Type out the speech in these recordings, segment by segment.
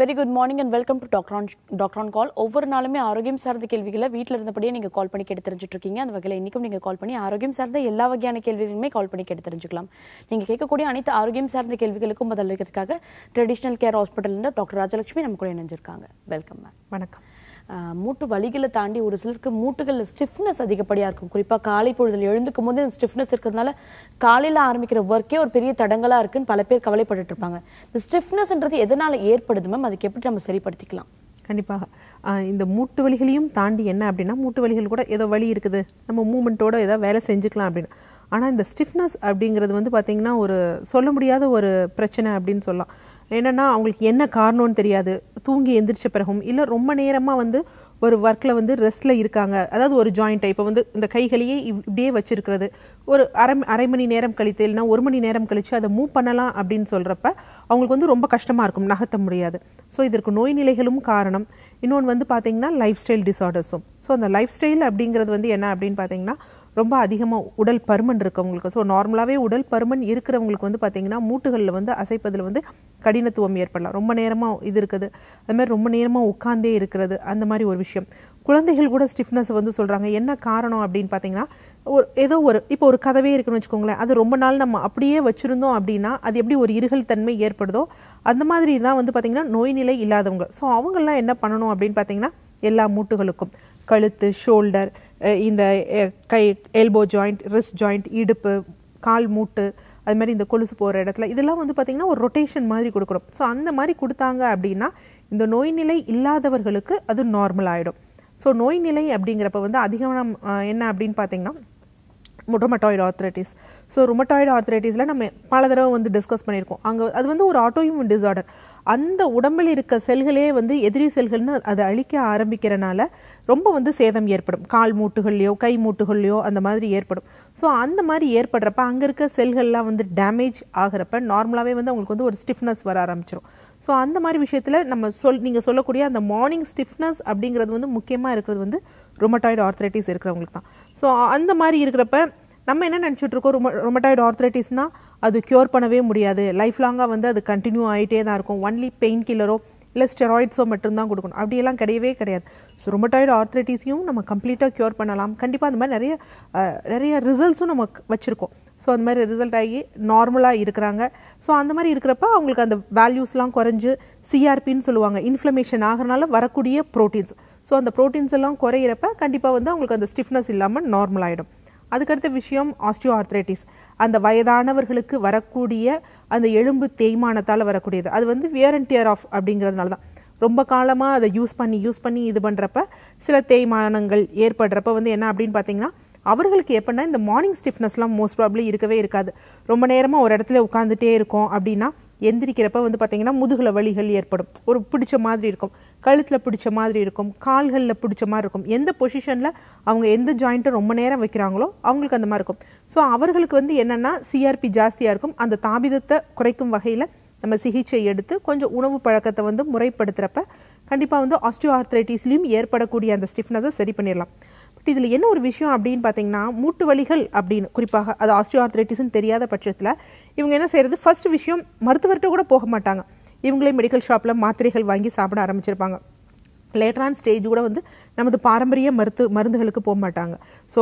Very good morning and welcome to doctor on doctor on call ஒவ்வொரு நாளுமே ஆரோக்கியம் சார்ந்த கேள்விகளை வீட்டில் இருந்தபடியே நீங்கள் கால் பண்ணி கேட்டு தெரிஞ்சுட்டு இருக்கீங்க அந்த வகையில் இன்றைக்கும் நீங்கள் கால் பண்ணி ஆரோக்கியம் சார்ந்த எல்லா வகையான கேள்விகளுமே கால் பண்ணி கேட்டு தெரிஞ்சுக்கலாம். நீங்கள் கேட்கக்கூடிய அனைத்து ஆரோக்கியம் சார்ந்த கேள்விகளுக்கும் பதில் இருக்கிறதுக்காக ட்ரெடிஷ்னல் கேர் ஹாஸ்பிட்டலில் டாக்டர் ராஜலட்சுமி நம்ம கூட இணைஞ்சிருக்காங்க. வெல்கம் மேம் வணக்கம். மூட்டு வலிகளை தாண்டி ஒரு சிலருக்கு மூட்டுகளில் ஸ்டிஃப்னஸ் அதிகப்படியாக இருக்கும். குறிப்பாக காலை பொழுதில் எழுந்துக்கும் போது இந்த ஸ்டிஃப்னஸ் இருக்கிறதுனால காலையில் ஆரம்பிக்கிற ஒர்க்கே ஒரு பெரிய தடங்கலாக இருக்குன்னு பல பேர் கவலைப்பட்டு இருப்பாங்க. இந்த ஸ்டிஃப்னஸ்ன்றது எதனால் ஏற்படுது மேம் அதுக்கு எப்படி நம்ம சரிப்படுத்திக்கலாம்? கண்டிப்பாக. இந்த மூட்டு வலிகளையும் தாண்டி என்ன அப்படின்னா மூட்டு வலிகள் கூட ஏதோ வலி இருக்குது. நம்ம மூமெண்ட்டோட ஏதோ வேலை செஞ்சுக்கலாம் அப்படின்னு. ஆனால் இந்த ஸ்டிஃப்னஸ் அப்படிங்கிறது வந்து பார்த்திங்கன்னா ஒரு சொல்ல முடியாத ஒரு பிரச்சனை அப்படின்னு சொல்லலாம். என்னென்னா அவங்களுக்கு என்ன காரணம்னு தெரியாது. தூங்கி எந்திரிச்ச பிறகும். இல்லை ரொம்ப நேரமாக வந்து ஒரு ஒர்க்கில் வந்து ரெஸ்ட்டில் இருக்காங்க. அதாவது ஒரு ஜாயிண்ட்டை இப்போ வந்து இந்த கைகளையே இப்படியே வச்சுருக்கிறது. ஒரு அரை அரை மணி நேரம் கழித்து இல்லைன்னா ஒரு மணி நேரம் கழித்து அதை மூவ் பண்ணலாம் அப்படின்னு சொல்கிறப்ப அவங்களுக்கு வந்து ரொம்ப கஷ்டமாக இருக்கும். நகர்த்த முடியாது. ஸோ இதற்கு நோய் நிலைகளும் காரணம். இன்னொன்று வந்து பார்த்தீங்கன்னா லைஃப் ஸ்டைல் டிசார்டர்ஸும் ஸோ அந்த லைஃப் ஸ்டைல் அப்படிங்கிறது வந்து என்ன அப்படின்னு பார்த்தீங்கன்னா ரொம்ப அதிகமாக உடல் பருமன் இருக்கவங்களுக்கு. ஸோ நார்மலாகவே உடல் பருமன் இருக்கிறவங்களுக்கு வந்து பார்த்திங்கன்னா மூட்டுகளில் வந்து அசைப்பதில் வந்து கடினத்துவம் ஏற்படலாம். ரொம்ப நேரமாக இது இருக்குது. அது மாதிரி ரொம்ப நேரமாக உட்காந்தே இருக்கிறது அந்த மாதிரி ஒரு விஷயம். குழந்தைகள் கூட ஸ்டிஃப்னஸ் வந்து சொல்கிறாங்க என்ன காரணம்? அப்படின்னு பார்த்தீங்கன்னா ஒரு ஏதோ ஒரு இப்போ ஒரு கதவே இருக்குன்னு வச்சுக்கோங்களேன். அது ரொம்ப நாள் நம்ம அப்படியே வச்சுருந்தோம் அப்படின்னா அது எப்படி ஒரு இருகல் தன்மை ஏற்படுதோ அந்த மாதிரி தான் வந்து பார்த்திங்கன்னா நோய் நிலை இல்லாதவங்க. ஸோ அவங்கெல்லாம் என்ன பண்ணணும் அப்படின்னு பார்த்தீங்கன்னா எல்லா மூட்டுகளுக்கும். கழுத்து ஷோல்டர் இந்த கை எல்போ ஜாயிண்ட் ரிஸ்ட் ஜாயிண்ட் இடுப்பு கால் மூட்டு அது மாதிரி இந்த கொலுசு போகிற இடத்துல இதெல்லாம் வந்து பார்த்திங்கன்னா ஒரு ரொட்டேஷன் மாதிரி கொடுக்குறோம் ஸோ அந்த மாதிரி கொடுத்தாங்க அப்படின்னா இந்த நோய் நிலை இல்லாதவர்களுக்கு அது நார்மல் ஆகிடும் ஸோ நோய் நிலை அப்படிங்கிறப்ப வந்து அதிகம் என்ன அப்படின்னு பார்த்தீங்கன்னா ரொமட்டாய்டு ஆர்த்ரைட்டிஸ் ஸோ ரொமட்டாய்டு ஆர்த்ரைட்டிஸில் நம்ம பல தடவை வந்து டிஸ்கஸ் பண்ணியிருக்கோம். அங்கே அது வந்து ஒரு ஆட்டோஇம்யூன் டிஸார்டர் அந்த உடம்பில் இருக்க செல்களே வந்து எதிரி செல்கள்னு அதை அழிக்க ஆரம்பிக்கிறனால ரொம்ப வந்து சேதம் ஏற்படும். கால் மூட்டுகள்லையோ கை மூட்டுகள்லையோ அந்த மாதிரி ஏற்படும். ஸோ அந்த மாதிரி ஏற்படுறப்ப அங்கே இருக்க செல்கள்லாம் வந்து டேமேஜ் ஆகிறப்ப நார்மலாகவே வந்து அவங்களுக்கு வந்து ஒரு ஸ்டிஃப்னஸ் வர ஆரம்பிச்சிடும் ஸோ அந்த மாதிரி விஷயத்தில் நம்ம சொல் நீங்கள் சொல்லக்கூடிய அந்த மார்னிங் ஸ்டிஃப்னஸ் அப்படிங்கிறது வந்து முக்கியமாக இருக்கிறது வந்து ரொமட்டாய்டு ஆர்த்ரைட்டிஸ் இருக்கிறவங்களுக்கு தான். ஸோ அந்த மாதிரி இருக்கிறப்ப நம்ம என்ன நினச்சிட்ருக்கோம் ரொம ரொமட்டாய்டு ஆர்த்ரைட்டிஸ்னா அது க்யூர் பண்ணவே முடியாது. லைஃப் லாங்காக வந்து அது கண்டினியூ ஆகிட்டே தான் இருக்கும். ஒன்லி பெயின் கில்லரோ இல்லை ஸ்டெராய்ட்ஸோ மட்டும்தான் கொடுக்கணும். அப்படியெல்லாம் கிடையவே கிடையாது. ஸோ ரொமட்டாய்டு ஆர்த்ரைட்டிஸையும் நம்ம கம்ப்ளீட்டாக க்யூர் பண்ணலாம். கண்டிப்பாக அந்த மாதிரி நிறைய நிறைய ரிசல்ட்ஸும் நம்ம வச்சுருக்கோம். ஸோ அந்த மாதிரி ரிசல்ட் ஆகி நார்மலாக இருக்கிறாங்க. ஸோ அந்த மாதிரி இருக்கிறப்ப அவங்களுக்கு அந்த வேல்யூஸ்லாம் குறைஞ்சு சிஆர்பின்னு சொல்லுவாங்க. இன்ஃப்ளமேஷன் ஆகிறனால வரக்கூடிய ப்ரோட்டீன்ஸ் ஸோ அந்த ப்ரோட்டீன்ஸ் எல்லாம் குறையிறப்ப கண்டிப்பாக வந்து அவங்களுக்கு அந்த ஸ்டிஃப்னஸ் இல்லாமல் நார்மல் ஆகிடும் அதுக்கடுத்த விஷயம் ஆஸ்டியோ ஆர்த்ரைட்டிஸ் அந்த வயதானவர்களுக்கு வரக்கூடிய அந்த எலும்பு தேய்மானத்தால் வரக்கூடியது. அது வந்து வியர் அண்ட் டியர் ஆஃப் அப்படிங்கிறதுனால தான். ரொம்ப காலமாக அதை யூஸ் பண்ணி யூஸ் பண்ணி இது பண்ணுறப்ப சில தேய்மானங்கள் ஏற்படுறப்ப வந்து என்ன அப்படின்னு பார்த்தீங்கன்னா அவர்களுக்கு எப்படின்னா இந்த மார்னிங் ஸ்டிஃப்னஸ்லாம் மோஸ்ட் ப்ராப்ளி இருக்கவே இருக்காது. ரொம்ப நேரமாக ஒரு இடத்துல உட்காந்துட்டே இருக்கோம் அப்படின்னா எந்திரிக்கிறப்ப வந்து பார்த்திங்கன்னா முதுகில் வலிகள் ஏற்படும். ஒரு பிடிச்ச மாதிரி இருக்கும். கழுத்தில் பிடிச்ச மாதிரி இருக்கும் கால்களில் பிடிச்ச மாதிரி இருக்கும். எந்த பொசிஷனில் அவங்க எந்த ஜாயிண்ட்டை ரொம்ப நேரம் வைக்கிறாங்களோ அவங்களுக்கு அந்த மாதிரி இருக்கும். ஸோ அவர்களுக்கு வந்து என்னென்னா சிஆர்பி ஜாஸ்தியாக இருக்கும். அந்த தாபிதத்தை குறைக்கும் வகையில் நம்ம சிகிச்சை எடுத்து கொஞ்சம் உணவு பழக்கத்தை வந்து முறைப்படுத்துகிறப்ப கண்டிப்பாக வந்து ஆஸ்டியோ ஆர்த்ரைட்டிஸ்லேயும் ஏற்படக்கூடிய அந்த ஸ்டிஃப்னஸை சரி பண்ணிடலாம். பட் இதில் என்ன ஒரு விஷயம் அப்படின்னு பார்த்தீங்கன்னா மூட்டு வலிகள் அப்படின்னு குறிப்பாக அது ஆஸ்டியோ ஆர்த்ரைட்டிஸ்ன்னு தெரியாத பட்சத்தில் இவங்க என்ன செய்கிறது ஃபர்ஸ்ட் விஷயம் மருத்துவர்கிட்ட கூட போக மாட்டாங்க. இவங்களே மெடிக்கல் ஷாப்பில் மாத்திரைகள் வாங்கி சாப்பிட ஆரம்பிச்சிருப்பாங்க. லேட்டரான் ஸ்டேஜ் கூட வந்து நமது பாரம்பரிய மருத்து மருந்துகளுக்கு போக மாட்டாங்க. ஸோ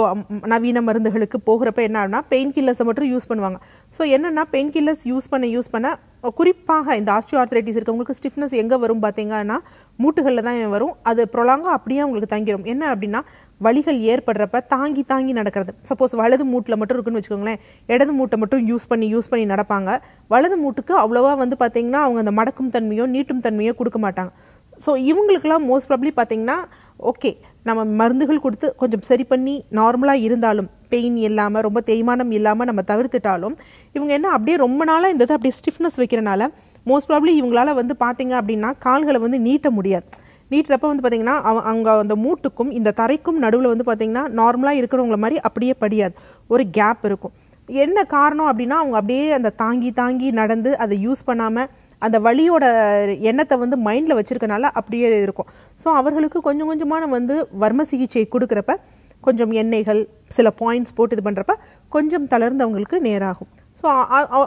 நவீன மருந்துகளுக்கு போகிறப்ப என்ன ஆகுனா பெயின் கில்லர்ஸை மட்டும் யூஸ் பண்ணுவாங்க. ஸோ என்னென்னா பெயின் கில்லர்ஸ் யூஸ் பண்ண யூஸ் பண்ண குறிப்பாக இந்த ஆஸ்டியோ ஆர்த்ரைட்டிஸ் இருக்கவங்களுக்கு ஸ்டிஃப்னஸ் எங்கே வரும் பார்த்தீங்கன்னா மூட்டுகளில் தான் வரும். அது ப்ரொலாங்காக அப்படியே அவங்களுக்கு தங்கிடும் என்ன அப்படின்னா வழிகள் ஏற்படுறப்ப தாங்கி தாங்கி நடக்கிறது. சப்போஸ் வலது மூட்டில் மட்டும் இருக்குன்னு வச்சுக்கோங்களேன். இடது மூட்டை மட்டும் யூஸ் பண்ணி யூஸ் பண்ணி நடப்பாங்க. வலது மூட்டுக்கு அவ்வளோவா வந்து பார்த்தீங்கன்னா அவங்க அந்த மடக்கும் தன்மையோ நீட்டும் தன்மையோ கொடுக்க மாட்டாங்க. ஸோ இவங்களுக்கெல்லாம் மோஸ்ட் ப்ராப்ளி பார்த்தீங்கன்னா ஓகே நம்ம மருந்துகள் கொடுத்து கொஞ்சம் சரி பண்ணி நார்மலாக இருந்தாலும் பெயின் இல்லாமல் ரொம்ப தேய்மானம் இல்லாமல் நம்ம தவிர்த்துட்டாலும் இவங்க என்ன அப்படியே ரொம்ப நாளாக இந்த இதை அப்படியே ஸ்டிஃப்னஸ் வைக்கிறனால மோஸ்ட் ப்ராப்ளி இவங்களால வந்து பார்த்தீங்க அப்படின்னா கால்களை வந்து நீட்ட முடியாது. நீட்டுறப்ப வந்து பார்த்தீங்கன்னா அவ- அவங்க அந்த மூட்டுக்கும் இந்த தரைக்கும் நடுவில் வந்து பார்த்தீங்கன்னா நார்மலாக இருக்கிறவங்கள மாதிரி அப்படியே படியாது. ஒரு கேப் இருக்கும். என்ன காரணம் அப்படின்னா அவங்க அப்படியே அந்த தாங்கி தாங்கி நடந்து அதை யூஸ் பண்ணாமல் அந்த வழியோட எண்ணத்தை வந்து மைண்டில் வச்சுருக்கனால அப்படியே இருக்கும். ஸோ அவர்களுக்கு கொஞ்சம் கொஞ்சமான வந்து வர்ம சிகிச்சை கொடுக்குறப்ப கொஞ்சம் எண்ணெய்கள் சில பாயிண்ட்ஸ் போட்டு இது பண்ணுறப்ப கொஞ்சம் தளர்ந்து அவங்களுக்கு நேராகும் ஸோ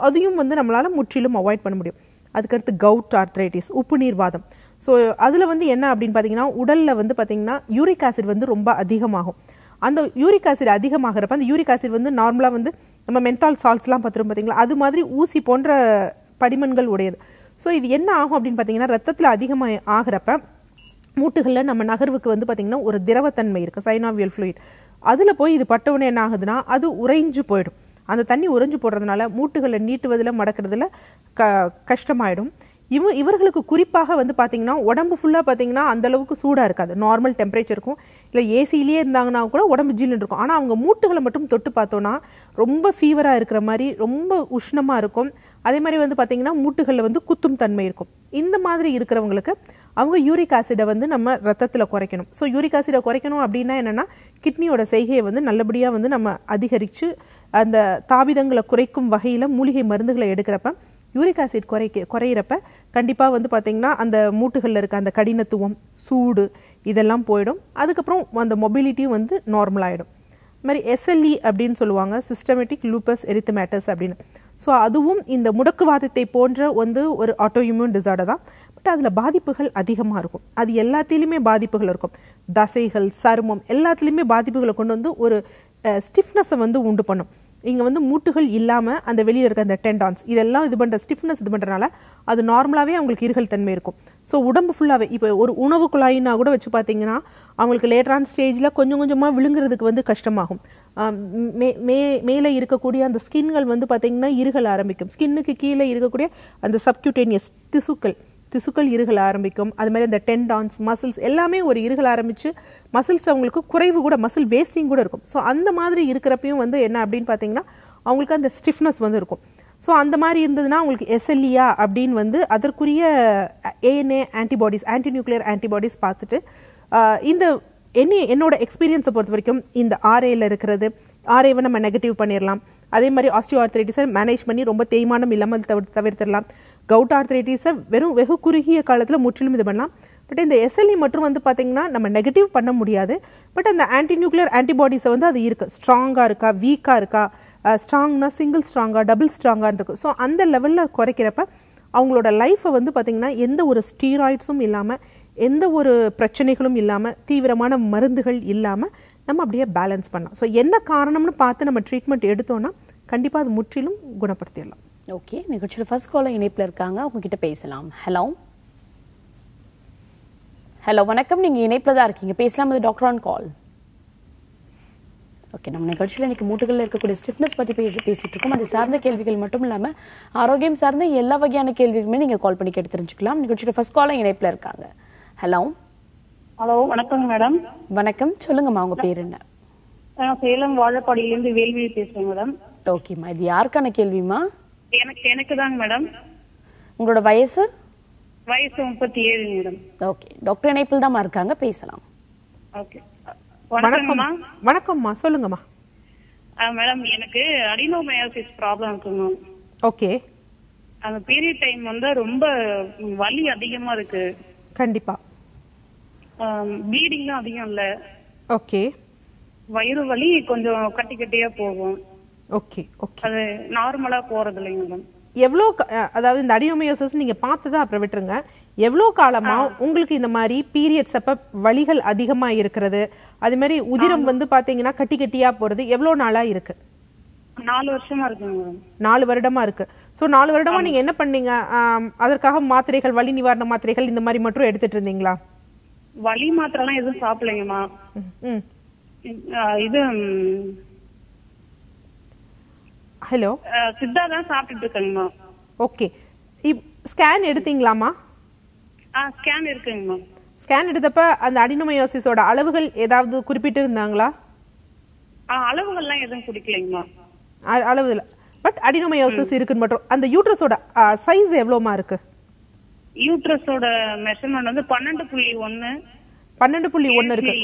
அதையும் வந்து நம்மளால் முற்றிலும் அவாய்ட் பண்ண முடியும். அதுக்கடுத்து கவுட் ஆர்த்ரைட்டிஸ் உப்பு நீர்வாதம் ஸோ அதில் வந்து என்ன அப்படின்னு பார்த்தீங்கன்னா உடலில் வந்து பார்த்தீங்கன்னா யூரிக் ஆசிட் வந்து ரொம்ப அதிகமாகும். அந்த யூரிக் ஆசிட் அதிகமாகிறப்ப அந்த யூரிக் ஆசிட் வந்து நார்மலாக வந்து நம்ம மென்தால் சால்ட்ஸ்லாம் பார்த்துரும் பார்த்தீங்களா அது மாதிரி ஊசி போன்ற படிமன்கள் உடையது. ஸோ இது என்ன ஆகும் அப்படின்னு பார்த்தீங்கன்னா ரத்தத்தில் அதிகமாக ஆகிறப்ப மூட்டுகளில் நம்ம நகர்வுக்கு வந்து பார்த்திங்கன்னா ஒரு திரவத்தன்மை இருக்குது சைனாவியல் ஃப்ளூயிட் அதில் போய் இது பட்டவுடனே என்ன ஆகுதுன்னா அது உறைஞ்சு போயிடும். அந்த தண்ணி உறைஞ்சு போடுறதுனால மூட்டுகளை நீட்டுவதில் மடக்கிறதுல க கஷ்டமாயிடும். இவ இவர்களுக்கு குறிப்பாக வந்து பார்த்தீங்கன்னா உடம்பு ஃபுல்லாக பார்த்தீங்கன்னா அந்த அளவுக்கு சூடாக இருக்காது. நார்மல் டெம்பரேச்சர் இருக்கும். இல்லை ஏசிலேயே இருந்தாங்கன்னா கூட உடம்பு ஜில்லுன்னு இருக்கும். ஆனால் அவங்க மூட்டுகளை மட்டும் தொட்டு பார்த்தோன்னா ரொம்ப ஃபீவராக இருக்கிற மாதிரி ரொம்ப உஷ்ணமாக இருக்கும். அதே மாதிரி வந்து பார்த்தீங்கன்னா மூட்டுகளில் வந்து குத்தும் தன்மை இருக்கும். இந்த மாதிரி இருக்கிறவங்களுக்கு அவங்க யூரிக் ஆசிடை வந்து நம்ம ரத்தத்தில் குறைக்கணும். ஸோ யூரிக் ஆசிடை குறைக்கணும் அப்படின்னா என்னென்னா கிட்னியோட செய்கையை வந்து நல்லபடியாக வந்து நம்ம அதிகரித்து அந்த தாபிதங்களை குறைக்கும் வகையில் மூலிகை மருந்துகளை எடுக்கிறப்ப யூரிக் ஆசிட் குறைக்க குறையிறப்ப கண்டிப்பாக வந்து பார்த்திங்கன்னா அந்த மூட்டுகளில் இருக்க அந்த கடினத்துவம் சூடு இதெல்லாம் போயிடும். அதுக்கப்புறம் அந்த மொபிலிட்டியும் வந்து நார்மலாகிடும் இது மாதிரி எஸ்எல்இ அப்படின்னு சொல்லுவாங்க சிஸ்டமேட்டிக் லூப்பஸ் எரித்தமேட்டஸ் அப்படின்னு. ஸோ அதுவும் இந்த முடக்குவாதத்தை போன்ற வந்து ஒரு ஆட்டோ இம்யூன் டிசார்டர் தான். பட் அதில் பாதிப்புகள் அதிகமாக இருக்கும். அது எல்லாத்திலையுமே பாதிப்புகள் இருக்கும். தசைகள் சருமம் எல்லாத்துலேயுமே பாதிப்புகளை கொண்டு வந்து ஒரு ஸ்டிஃப்னஸை வந்து உண்டு பண்ணும். இங்கே வந்து மூட்டுகள் இல்லாமல் அந்த வெளியில் இருக்க அந்த டெண்டான்ஸ் இதெல்லாம் இது பண்ணுற ஸ்டிஃப்னஸ் இது பண்ணுறனால அது நார்மலாகவே அவங்களுக்கு இருகல் தன்மை இருக்கும். ஸோ உடம்பு ஃபுல்லாகவே இப்போ ஒரு உணவு குழாயினா கூட வச்சு பார்த்தீங்கன்னா அவங்களுக்கு லேட்டரான ஸ்டேஜில் கொஞ்சம் கொஞ்சமாக விழுங்குறதுக்கு வந்து கஷ்டமாகும். மே மே மேலே இருக்கக்கூடிய அந்த ஸ்கின்கள் வந்து பார்த்திங்கன்னா இருகல் ஆரம்பிக்கும். ஸ்கின்னுக்கு கீழே இருக்கக்கூடிய அந்த சப்கியூட்டேனியஸ் திசுக்கள் திசுக்கள் இருகல் ஆரம்பிக்கும். அது மாதிரி அந்த டென்டான்ஸ் மசில்ஸ் எல்லாமே ஒரு இருகல் ஆரம்பித்து மசில்ஸ் அவங்களுக்கு குறைவு கூட மசில் வேஸ்டிங் கூட இருக்கும். ஸோ அந்த மாதிரி இருக்கிறப்பையும் வந்து என்ன அப்படின்னு பார்த்தீங்கன்னா அவங்களுக்கு அந்த ஸ்டிஃப்னஸ் வந்து இருக்கும். ஸோ அந்த மாதிரி இருந்ததுன்னா அவங்களுக்கு எஸ்எல்இயா அப்படின்னு வந்து அதற்குரிய ANA antibodies anti nuclear antibodies பார்த்துட்டு இந்த என்ன என்னோட எக்ஸ்பீரியன்ஸை பொறுத்த வரைக்கும் இந்த ஆர்ஏல இருக்கிறது ஆர்ஏவை நம்ம நெகட்டிவ் பண்ணிடலாம் அதே மாதிரி ஆஸ்டியோ ஆர்த்ரைட்டிஸை மேனேஜ் பண்ணி ரொம்ப தேய்மானம் இல்லாமல் தவிர தவிர்த்திடலாம் கவுட் ஆர்த்ரைட்டிஸை வெறும் வெகு குறுகிய காலத்தில் முற்றிலும் இது பண்ணலாம். பட் இந்த எஸ்எல்இ மட்டும் வந்து பார்த்தீங்கன்னா நம்ம நெகட்டிவ் பண்ண முடியாது. பட் அந்த ஆன்டி நியூக்ளியர் ஆன்டிபாடிஸை வந்து அது இருக்குது ஸ்ட்ராங்காக இருக்கா? வீக்காக இருக்கா? ஸ்ட்ராங்னா சிங்கிள் ஸ்ட்ராங்காக டபுள் ஸ்ட்ராங்காக இருக்கு. ஸோ அந்த லெவலில் குறைக்கிறப்ப அவங்களோட லைஃப்பை வந்து பார்த்திங்கன்னா எந்த ஒரு ஸ்டீராய்ட்ஸும் இல்லாமல் எந்த ஒரு பிரச்சனைகளும் இல்லாமல் தீவிரமான மருந்துகள் இல்லாமல் நம்ம அப்படியே பேலன்ஸ் பண்ணலாம். ஸோ என்ன காரணம்னு பார்த்து நம்ம ட்ரீட்மெண்ட் எடுத்தோன்னா கண்டிப்பாக அது முற்றிலும் குணப்படுத்திடலாம். ஓகே நிகழ்ச்சியோட ஃபர்ஸ்ட் காலர் இணைப்பில் இருக்காங்க. அவங்க கிட்ட பேசலாம். ஹலோ ஹலோ வணக்கம். நீங்க இணைப்பில் தான் இருக்கீங்க. பேசலாம் இது டாக்டர் ஆன் கால் ஓகே நம்ம நிகழ்ச்சியில் இன்னைக்கு மூட்டுகளில் இருக்கக்கூடிய ஸ்டிஃப்னஸ் பற்றி பே பேசிட்டு இருக்கோம். அது சார்ந்த கேள்விகள் மட்டும் இல்லாமல் ஆரோக்கியம் சார்ந்த எல்லா வகையான கேள்விகளுமே நீங்கள் கால் பண்ணி கேட்டு தெரிஞ்சுக்கலாம். நிகழ்ச்சியோட ஃபர்ஸ்ட் காலர் இணைப்பில் இருக்காங்க. ஹலோ ஹலோ வணக்கங்க மேடம் வணக்கம். சொல்லுங்கம்மா உங்க பேர் என்ன? சேலம் வாழப்பாடியிலேருந்து வேல்விழி பேசுறேன் மேடம் ஓகேம்மா இது யாருக்கான கேள்விம்மா? எனக்கு எனக்கு தாங்க மேடம். உங்களோட வயசு? வயசு முப்பத்தி ஏழு மேடம். ஓகே. டாக்டர் இணைப்பில் தான் இருக்காங்க. பேசலாம். ஓகே. வணக்கம். வணக்கம்மா. வணக்கம்மா. சொல்லுங்கம்மா. மேடம் எனக்கு அடினோமயோசிஸ் ப்ராப்ளம் இருக்குங்க ஓகே. அந்த பீரியட் டைம் வந்து ரொம்ப வலி அதிகமா இருக்கு. கண்டிப்பாக ப்ளீடிங்கும் அதிகம் இல்ல. ஓகே. வயிறு வலி கொஞ்சம் கட்டி கட்டியா போகும். Okay okay. அது நார்மலா போறது இல்லைங்க மேடம். எவ்வளோ அதாவது இந்த அடினோமியோசிஸ் நீங்க பார்த்ததா அப்புறம் விட்டுருங்க. எவ்வளோ காலமா உங்களுக்கு இந்த மாதிரி பீரியட்ஸ் அப்ப வலிகள் அதிகமா இருக்கிறது? அது மாதிரி உதிரம் வந்து பாத்தீங்கன்னா கட்டி கட்டியா போறது எவ்வளோ நாளா இருக்கு? நாலு வருஷமா மேடம். நாலு வருடமா இருக்கு. ஸோ நாலு வருடமா நீங்க என்ன பண்ணீங்க? அதற்காக மாத்திரைகள் வலி நிவாரண மாத்திரைகள் இந்த மாதிரி மட்டும் எடுத்துட்டு இருந்தீங்களா? வலி மாத்திரலாம் எதுவும் சாப்பிடலைங்கம்மா. இது ஹலோ சித்தா தான் சாப்பிட்டுட்டு இருக்கேங்கம்மா ஓகே இப் ஸ்கேன் எடுத்தீங்களாமா ஆ ஸ்கேன் இருக்குங்கம்மா. ஸ்கேன் எடுத்தப்ப அந்த அடினோமயோசிஸோட அளவுகள் ஏதாவது குறிப்பிட்டு இருந்தாங்களா ஆ அளவுகள்லாம் எதுவும் குடிக்கலைங்கம்மா. அ- அளவு இல்லை பட் அடினோமயோசிஸ் இருக்குன்னு மட்டும் அந்த யூட்ரஸோட சைஸ் எவ்வளோமா இருக்கு? யூட்ரஸோட மெஷர்மெண்ட் வந்து பன்னெண்டு புள்ளி ஒன்னு பன்னெண்டு புள்ளி ஒன்று இருக்கு.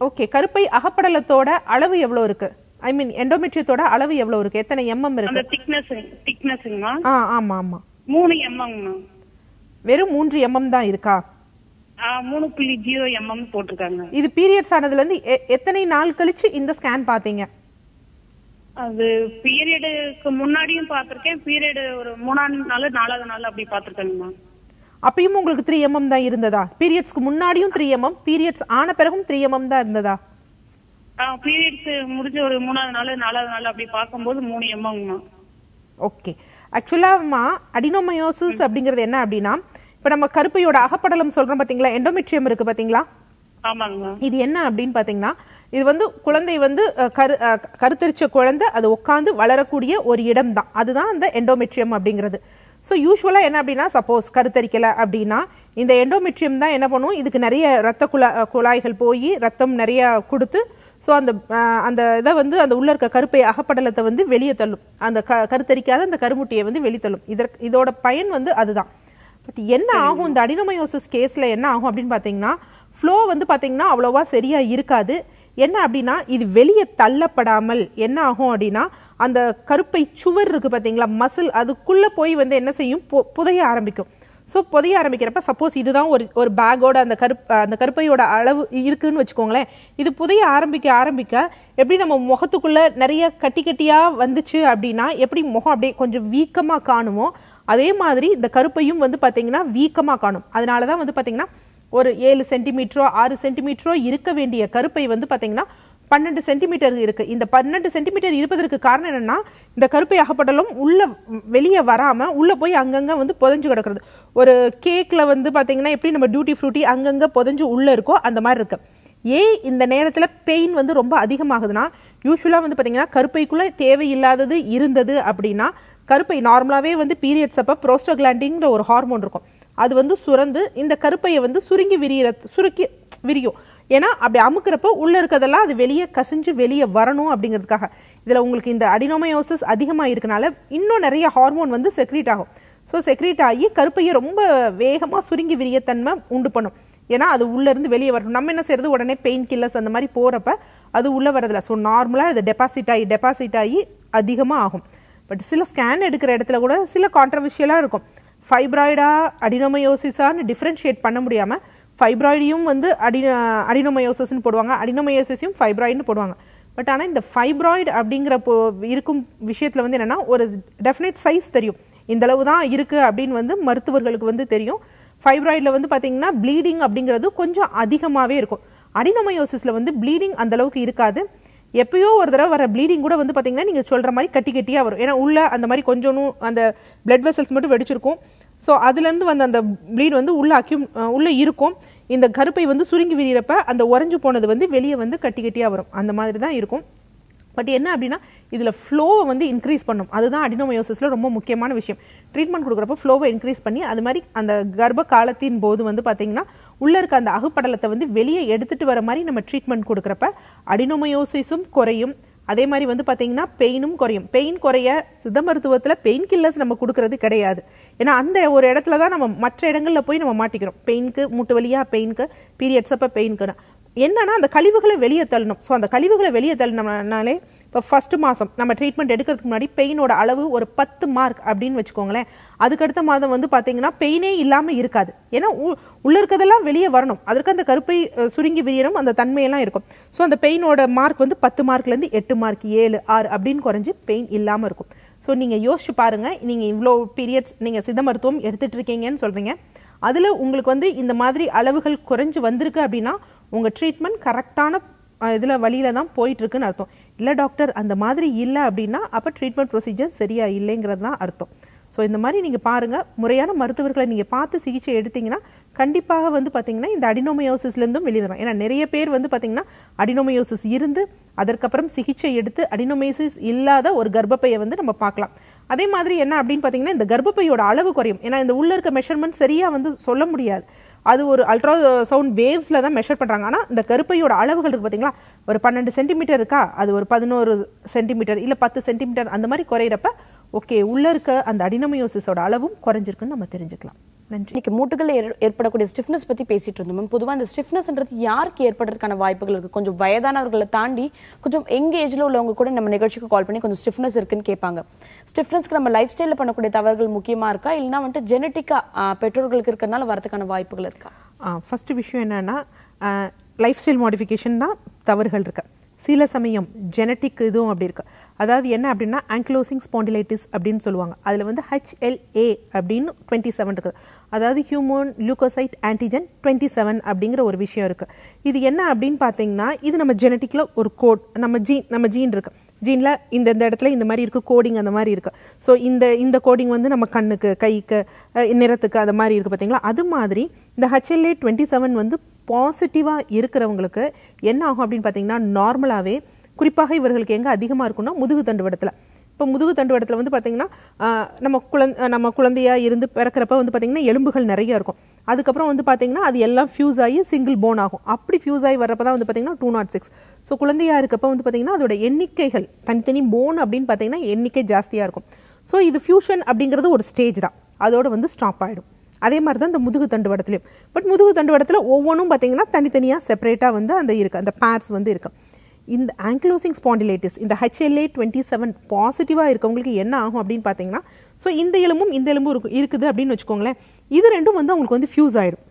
ஓகே கருப்பை அகப்படலத்தோட அளவு எவ்வளோ இருக்கு? ஐ மீன் எண்டோமெட்ரியத்தோட அளவு எவ்வளோ இருக்கு? எத்தனை எம்எம் இருக்கு? அந்த திக்னஸ் திக்னஸ்ங்கம்மா ஆ ஆமா ஆமா. மூணு எம்எம்மா வெறும் மூன்று எம்எம் தான் இருக்கா? மூணு புள்ளி ஜீரோ எம்எம் போட்டிருக்காங்க. இது பீரியட்ஸ் ஆனதுல இருந்து எத்தனை நாள் கழிச்சு இந்த ஸ்கேன் பாத்தீங்க அது பீரியடுக்கு முன்னாடியும் பார்த்திருக்கேன். பீரியடு ஒரு மூணாவது நாள் நாலாவது நாள் அப்படி பார்த்திருக்கேங்கம்மா அப்பயும் உங்களுக்கு த்ரீ எம்எம் தான் இருந்ததா? பீரியட்ஸ்க்கு முன்னாடியும் த்ரீ எம்எம் பீரியட்ஸ் ஆன பிறகும் த்ரீ எம்எம் தான் இருந்ததா? பீரியட்ஸ் முடிஞ்ச ஒரு மூணாவது நாள் நாலாவது நாள் அப்படி பார்க்கும்போது மூணு எம்எம்மா ஓகே ஆக்சுவலாமா அடினோமயோசிஸ் அப்படிங்கிறது என்ன அப்படின்னா இப்போ நம்ம கருப்பையோட அகப்படலம் சொல்றோம் பாத்தீங்களா? எண்டோமெட்ரியம் இருக்கு பாத்தீங்களா? ஆமாங்க இது என்ன அப்படின்னு பாத்தீங்கன்னா இது வந்து குழந்தை வந்து கரு கருத்தரிச்ச குழந்தை அது உட்காந்து வளரக்கூடிய ஒரு இடம் தான் அதுதான் அந்த எண்டோமெட்ரியம் அப்படிங்கிறது. ஸோ யூஸ்வலாக என்ன அப்படின்னா சப்போஸ் கருத்தரிக்கலை அப்படின்னா இந்த எண்டோமெட்ரியம் தான் என்ன பண்ணும்? இதுக்கு நிறைய ரத்த குழா குழாய்கள் போய் ரத்தம் நிறைய கொடுத்து ஸோ அந்த அந்த இதை வந்து அந்த உள்ள இருக்க கருப்பை அகப்படலத்தை வந்து வெளியே தள்ளும். அந்த க கருத்தரிக்காத அந்த கருமுட்டியை வந்து வெளியே தள்ளும். இதற்கு இதோட பயன் வந்து அதுதான். பட் என்ன ஆகும்? இந்த அடினோமயோசிஸ் கேஸ்ல என்ன ஆகும் அப்படின்னு பார்த்தீங்கன்னா ஃப்ளோ வந்து பார்த்தீங்கன்னா அவ்வளோவா சரியா இருக்காது. என்ன அப்படின்னா இது வெளியே தள்ளப்படாமல் என்ன ஆகும் அப்படின்னா அந்த கருப்பை சுவர் இருக்கு பார்த்தீங்களா மசில் அதுக்குள்ள போய் வந்து என்ன செய்யும்? பொ- புதைய ஆரம்பிக்கும். ஸோ புதைய ஆரம்பிக்கிறப்ப சப்போஸ் இதுதான் ஒரு ஒரு பேக்கோட அந்த கருப் அந்த கருப்பையோட அளவு இருக்குன்னு வச்சுக்கோங்களேன். இது புதைய ஆரம்பிக்க ஆரம்பிக்க எப்படி நம்ம முகத்துக்குள்ளே நிறைய கட்டி கட்டியாக வந்துச்சு அப்படின்னா எப்படி முகம் அப்படியே கொஞ்சம் வீக்கமாக காணுமோ அதே மாதிரி இந்த கருப்பையும் வந்து பார்த்திங்கன்னா வீக்கமாக காணும். அதனால தான் வந்து பார்த்திங்கன்னா ஒரு ஏழு சென்டிமீட்டரோ ஆறு சென்டிமீட்டரோ இருக்க வேண்டிய கருப்பை வந்து பார்த்திங்கன்னா பன்னெண்டு சென்டிமீட்டர் இருக்குது இந்த பன்னெண்டு சென்டிமீட்டர் இருப்பதற்கு காரணம் என்னென்னா இந்த கருப்பை அகப்படலும் உள்ளே வெளியே வராமல் உள்ளே போய் அங்கங்கே வந்து புதஞ்சு கிடக்கிறது. ஒரு கேக்கில் வந்து பார்த்திங்கன்னா எப்படி நம்ம டியூட்டி ஃப்ரூட்டி அங்கங்கே புதஞ்சு உள்ளே இருக்கோ அந்த மாதிரி இருக்கு. ஏன் இந்த நேரத்தில் பெயின் வந்து ரொம்ப அதிகமாகுதுன்னா யூஸ்வலாக வந்து பார்த்திங்கன்னா கருப்பைக்குள்ளே தேவையில்லாதது இருந்தது அப்படின்னா கருப்பை நார்மலாகவே வந்து பீரியட்ஸ் அப்போ ப்ரோஸ்டோகிளாண்டிங்கிற ஒரு ஹார்மோன் இருக்கும். அது வந்து சுரந்து இந்த கருப்பையை வந்து சுருங்கி விரியிற சுருக்கி விரியும். ஏன்னா அப்படி அமுக்கிறப்போ உள்ளே இருக்கிறதெல்லாம் அது வெளியே கசிஞ்சு வெளியே வரணும் அப்படிங்கிறதுக்காக. இதில் உங்களுக்கு இந்த அடினோமயோசிஸ் அதிகமாக இருக்கனால இன்னும் நிறைய ஹார்மோன் வந்து செக்ரீட் ஆகும். ஸோ செக்ரீட் ஆகி கருப்பையை ரொம்ப வேகமாக சுருங்கி விரியத்தன்மை உண்டு பண்ணும். ஏன்னா அது உள்ளேருந்து வெளியே வரணும். நம்ம என்ன செய்யறது? உடனே பெயின் கில்லர்ஸ் அந்த மாதிரி போகிறப்ப அது உள்ளே வரதில்ல ஸோ நார்மலாக இது டெபாசிட் ஆகி டெபாசிட் ஆகி அதிகமாக ஆகும். பட் சில ஸ்கேன் எடுக்கிற இடத்துல கூட சில கான்ட்ரவர்ஷியலாக இருக்கும். ஃபைப்ராய்டா அடினோமயோசிஸான்னு டிஃப்ரென்ஷியேட் பண்ண முடியாமல் ஃபைப்ராய்டையும் வந்து அடி அடினோமயோசிஸ்னு போடுவாங்க. அடினோமயோசிஸையும் ஃபைப்ராய்டுன்னு போடுவாங்க. பட் ஆனால் இந்த ஃபைப்ராய்டு அப்படிங்கிற இருக்கும் விஷயத்தில் வந்து என்னென்னா ஒரு டெஃபினட் சைஸ் தெரியும். இந்த அளவு தான் இருக்குது அப்படின்னு வந்து மருத்துவர்களுக்கு வந்து தெரியும். ஃபைப்ராய்டில் வந்து பார்த்திங்கன்னா ப்ளீடிங் அப்படிங்கிறது கொஞ்சம் அதிகமாகவே இருக்கும். அடினமயோசிஸில் வந்து ப்ளீடிங் அந்தளவுக்கு இருக்காது. எப்பயோ ஒரு தடவை வர ப்ளீடிங் கூட வந்து பார்த்திங்கன்னா நீங்கள் சொல்கிற மாதிரி கட்டி கட்டியாக வரும். ஏன்னா உள்ள அந்த மாதிரி கொஞ்சம் அந்த பிளட் வெசல்ஸ் மட்டும் வெடிச்சிருக்கும். ஸோ அதுலேருந்து வந்த அந்த ப்ளீட் வந்து உள்ளே அக்யூம் உள்ளே இருக்கும். இந்த கருப்பை வந்து சுருங்கி விரிகிறப்ப அந்த உறைஞ்சு போனது வந்து வெளியே வந்து கட்டி கட்டியாக வரும். அந்த மாதிரி தான் இருக்கும். பட் என்ன அப்படின்னா இதில் ஃப்ளோவை வந்து இன்க்ரீஸ் பண்ணும். அதுதான் அடினோமயோசிஸில் ரொம்ப முக்கியமான விஷயம். ட்ரீட்மெண்ட் கொடுக்குறப்ப ஃப்ளோவை இன்க்ரீஸ் பண்ணி அது மாதிரி அந்த கர்ப்ப காலத்தின் போது வந்து பார்த்திங்கன்னா உள்ளே இருக்க அந்த அகுப்படலத்தை வந்து வெளியே எடுத்துகிட்டு வர மாதிரி நம்ம ட்ரீட்மெண்ட் கொடுக்குறப்ப அடினோமயோசிஸும் குறையும். அதே மாதிரி வந்து பார்த்திங்கன்னா பெயினும் குறையும். பெயின் குறைய சித்த மருத்துவத்தில் பெயின் கில்லர்ஸ் நம்ம கொடுக்கறது கிடையாது. ஏன்னா அந்த ஒரு இடத்துல தான் நம்ம மற்ற இடங்களில் போய் நம்ம மாட்டிக்கிறோம். பெயினுக்கு மூட்டு வழியாக பெயினுக்கு பீரியட்ஸ் அப்போ பெயின்க்குனா என்னன்னா அந்த கழிவுகளை வெளியே தள்ளணும். ஸோ அந்த கழிவுகளை வெளியே தள்ளினோம்னாலே இப்போ ஃபர்ஸ்ட் மாதம் நம்ம ட்ரீட்மெண்ட் எடுக்கிறதுக்கு முன்னாடி பெயினோட அளவு ஒரு பத்து மார்க் அப்படின்னு வச்சுக்கோங்களேன். அதுக்கடுத்த மாதம் வந்து பார்த்தீங்கன்னா பெயினே இல்லாமல் இருக்காது. ஏன்னா உ- உள்ள இருக்கிறதெல்லாம் வெளியே வரணும். அதற்கு அந்த கருப்பை சுருங்கி விரியணும். அந்த தன்மையெல்லாம் இருக்கும். ஸோ அந்த பெயினோட மார்க் வந்து பத்து மார்க்லேருந்து எட்டு மார்க் ஏழு ஆறு அப்படின்னு குறைஞ்சி பெயின் இல்லாமல் இருக்கும். ஸோ நீங்கள் யோசிச்சு பாருங்கள் நீங்கள் இவ்வளோ பீரியட்ஸ் நீங்கள் சித்த மருத்துவம் எடுத்துகிட்டு இருக்கீங்கன்னு சொல்கிறீங்க அதில் உங்களுக்கு வந்து இந்த மாதிரி அளவுகள் குறைஞ்சி வந்திருக்கு அப்படின்னா உங்கள் ட்ரீட்மெண்ட் கரெக்டான இதில் வழியில தான் போயிட்டுருக்குன்னு அர்த்தம். இல்லை டாக்டர் அந்த மாதிரி இல்லை அப்படின்னா அப்போ ட்ரீட்மெண்ட் ப்ரொசீஜர் சரியா இல்லைங்கிறது தான் அர்த்தம். ஸோ இந்த மாதிரி நீங்கள் பாருங்கள் முறையான மருத்துவர்களை நீங்கள் பார்த்து சிகிச்சை எடுத்தீங்கன்னா கண்டிப்பாக வந்து பார்த்தீங்கன்னா இந்த அடினோமயோசிஸ்லேருந்தும் வெளியே வரும் ஏன்னா நிறைய பேர் வந்து பார்த்தீங்கன்னா அடினோமயோசிஸ் இருந்து அதற்கப்புறம் சிகிச்சை எடுத்து அடினோமயோசிஸ் இல்லாத ஒரு கர்ப்பப்பையை வந்து நம்ம பார்க்கலாம். அதே மாதிரி என்ன அப்படின்னு பார்த்தீங்கன்னா இந்த கர்ப்பப்பையோட அளவு குறையும். ஏன்னா இந்த உள்ளே இருக்க மெஷர்மெண்ட் சரியாக வந்து சொல்ல முடியாது. அது ஒரு அல்ட்ரா சவுண்ட் வேவ்ஸில் தான் மெஷர் பண்ணுறாங்க ஆனால் இந்த கருப்பையோட அளவுகள் இருக்குது பார்த்தீங்களா ஒரு பன்னெண்டு சென்டிமீட்டர் இருக்கா? அது ஒரு பதினோரு சென்டிமீட்டர் இல்லை பத்து சென்டிமீட்டர் அந்த மாதிரி குறையிறப்ப ஓகே உள்ளே இருக்க அந்த அடினமியோசிஸோட அளவும் குறைஞ்சிருக்குன்னு நம்ம தெரிஞ்சுக்கலாம். நன்றி. இன்னைக்கு மூட்டுகள் ஏற்- ஏற்படக்கூடிய ஸ்டிஃப்னஸ் பத்தி பேசிட்டு இருந்தோம். மேம் பொதுவா இந்த ஸ்டிஃப்னஸ்ன்றது யாருக்கு ஏற்படுறதுக்கான வாய்ப்புகள் இருக்கு? கொஞ்சம் வயதானவர்களை தாண்டி கொஞ்சம் எங்க ஏஜ்ல உள்ளவங்க கூட நம்ம நிகழ்ச்சிக்கு கால் பண்ணி கொஞ்சம் ஸ்டிஃப்னஸ் இருக்குன்னு கேட்பாங்க. ஸ்டிஃப்னஸ்க்கு நம்ம லைஃப் ஸ்டைல்ல பண்ணக்கூடிய தவறுகள் முக்கியமா இருக்கா? இல்லைன்னா வந்துட்டு ஜெனட்டிக்கா பெற்றோர்களுக்கு இருக்கிறதுனால வரதுக்கான வாய்ப்புகள் இருக்கா? ஃபர்ஸ்ட் விஷயம் என்னன்னா லைஃப் ஸ்டைல் மாடிஃபிகேஷன் தான் தவறுகள் இருக்கு. சில சமயம் ஜெனட்டிக் இதுவும் அப்படி இருக்கு. அதாவது என்ன அப்படின்னா ஆங்க்லோசிங் ஸ்பாண்டிலைட்டிஸ் அப்படின்னு சொல்லுவாங்க. அதில் வந்து ஹெச்எல்ஏ அப்படின்னு டுவெண்ட்டி செவன் இருக்குது அதாவது human leucocyte antigen twenty seven அப்படிங்கிற ஒரு விஷயம் இருக்குது இது என்ன அப்படின்னு பார்த்தீங்கன்னா இது நம்ம ஜெனட்டிக்கில் ஒரு கோட் நம்ம ஜீன் நம்ம ஜீன் இருக்குது ஜீனில் இந்த இந்த இடத்துல இந்த மாதிரி இருக்குது கோடிங் அந்த மாதிரி இருக்குது ஸோ இந்த இந்த கோடிங் வந்து நம்ம கண்ணுக்கு கைக்கு நிறத்துக்கு அந்த மாதிரி இருக்குது பார்த்தீங்களா? அது மாதிரி இந்த ஹெச்எல்ஏ டுவெண்ட்டி செவன் வந்து பாசிட்டிவாக இருக்கிறவங்களுக்கு என்ன ஆகும் அப்படின்னு பார்த்தீங்கன்னா நார்மலாகவே குறிப்பாக இவர்களுக்கு எங்கே அதிகமாக இருக்கும்னா முதுகு தண்டுவடத்தில் இப்போ முதுகு தண்டுவடத்தில் வந்து பார்த்திங்கன்னா நம்ம குழந்த நம்ம குழந்தையா இருந்து பிறக்கிறப்ப வந்து பார்த்தீங்கன்னா எலும்புகள் நிறையா இருக்கும். அதுக்கப்புறம் வந்து பார்த்தீங்கன்னா அது எல்லாம் ஃபியூஸ் ஆகி சிங்கிள் போன் ஆகும். அப்படி ஃபியூஸ் ஆகி வர்றப்ப தான் வந்து பார்த்திங்கன்னா டூ நாட் சிக்ஸ் ஸோ குழந்தையா இருக்கப்போ வந்து பார்த்தீங்கன்னா அதோட எண்ணிக்கைகள் தனித்தனி போன் அப்படின்னு பார்த்திங்கன்னா எண்ணிக்கை ஜாஸ்தியாக இருக்கும். ஸோ இது ஃபியூஷன் அப்படிங்கிறது ஒரு ஸ்டேஜ் தான். அதோட வந்து ஸ்டாப் ஆகிடும் அதே மாதிரி தான் இந்த முதுகு தண்டுவடத்துலையும் பட் முதுகு தண்டுவடத்தில் ஒவ்வொன்றும் பார்த்திங்கன்னா தனித்தனியாக செப்பரேட்டாக வந்து அந்த இருக்குது அந்த பேர்ஸ் வந்து இருக்குது இந்த ஆங்கிலோசிங் ஸ்பாண்டிலைட்டிஸ் இந்த ஹெச்எல்ஏ டுவெண்ட்டி செவன் பாசிட்டிவாக இருக்கவங்களுக்கு என்ன ஆகும் அப்படின்னு பார்த்தீங்கன்னா ஸோ இந்த எலும்பும் இந்த எலும்பும் இருக்கு இருக்குது அப்படின்னு வச்சுக்கோங்களேன். இது ரெண்டும் வந்து அவங்களுக்கு வந்து ஃபியூஸ் ஆயிடும்.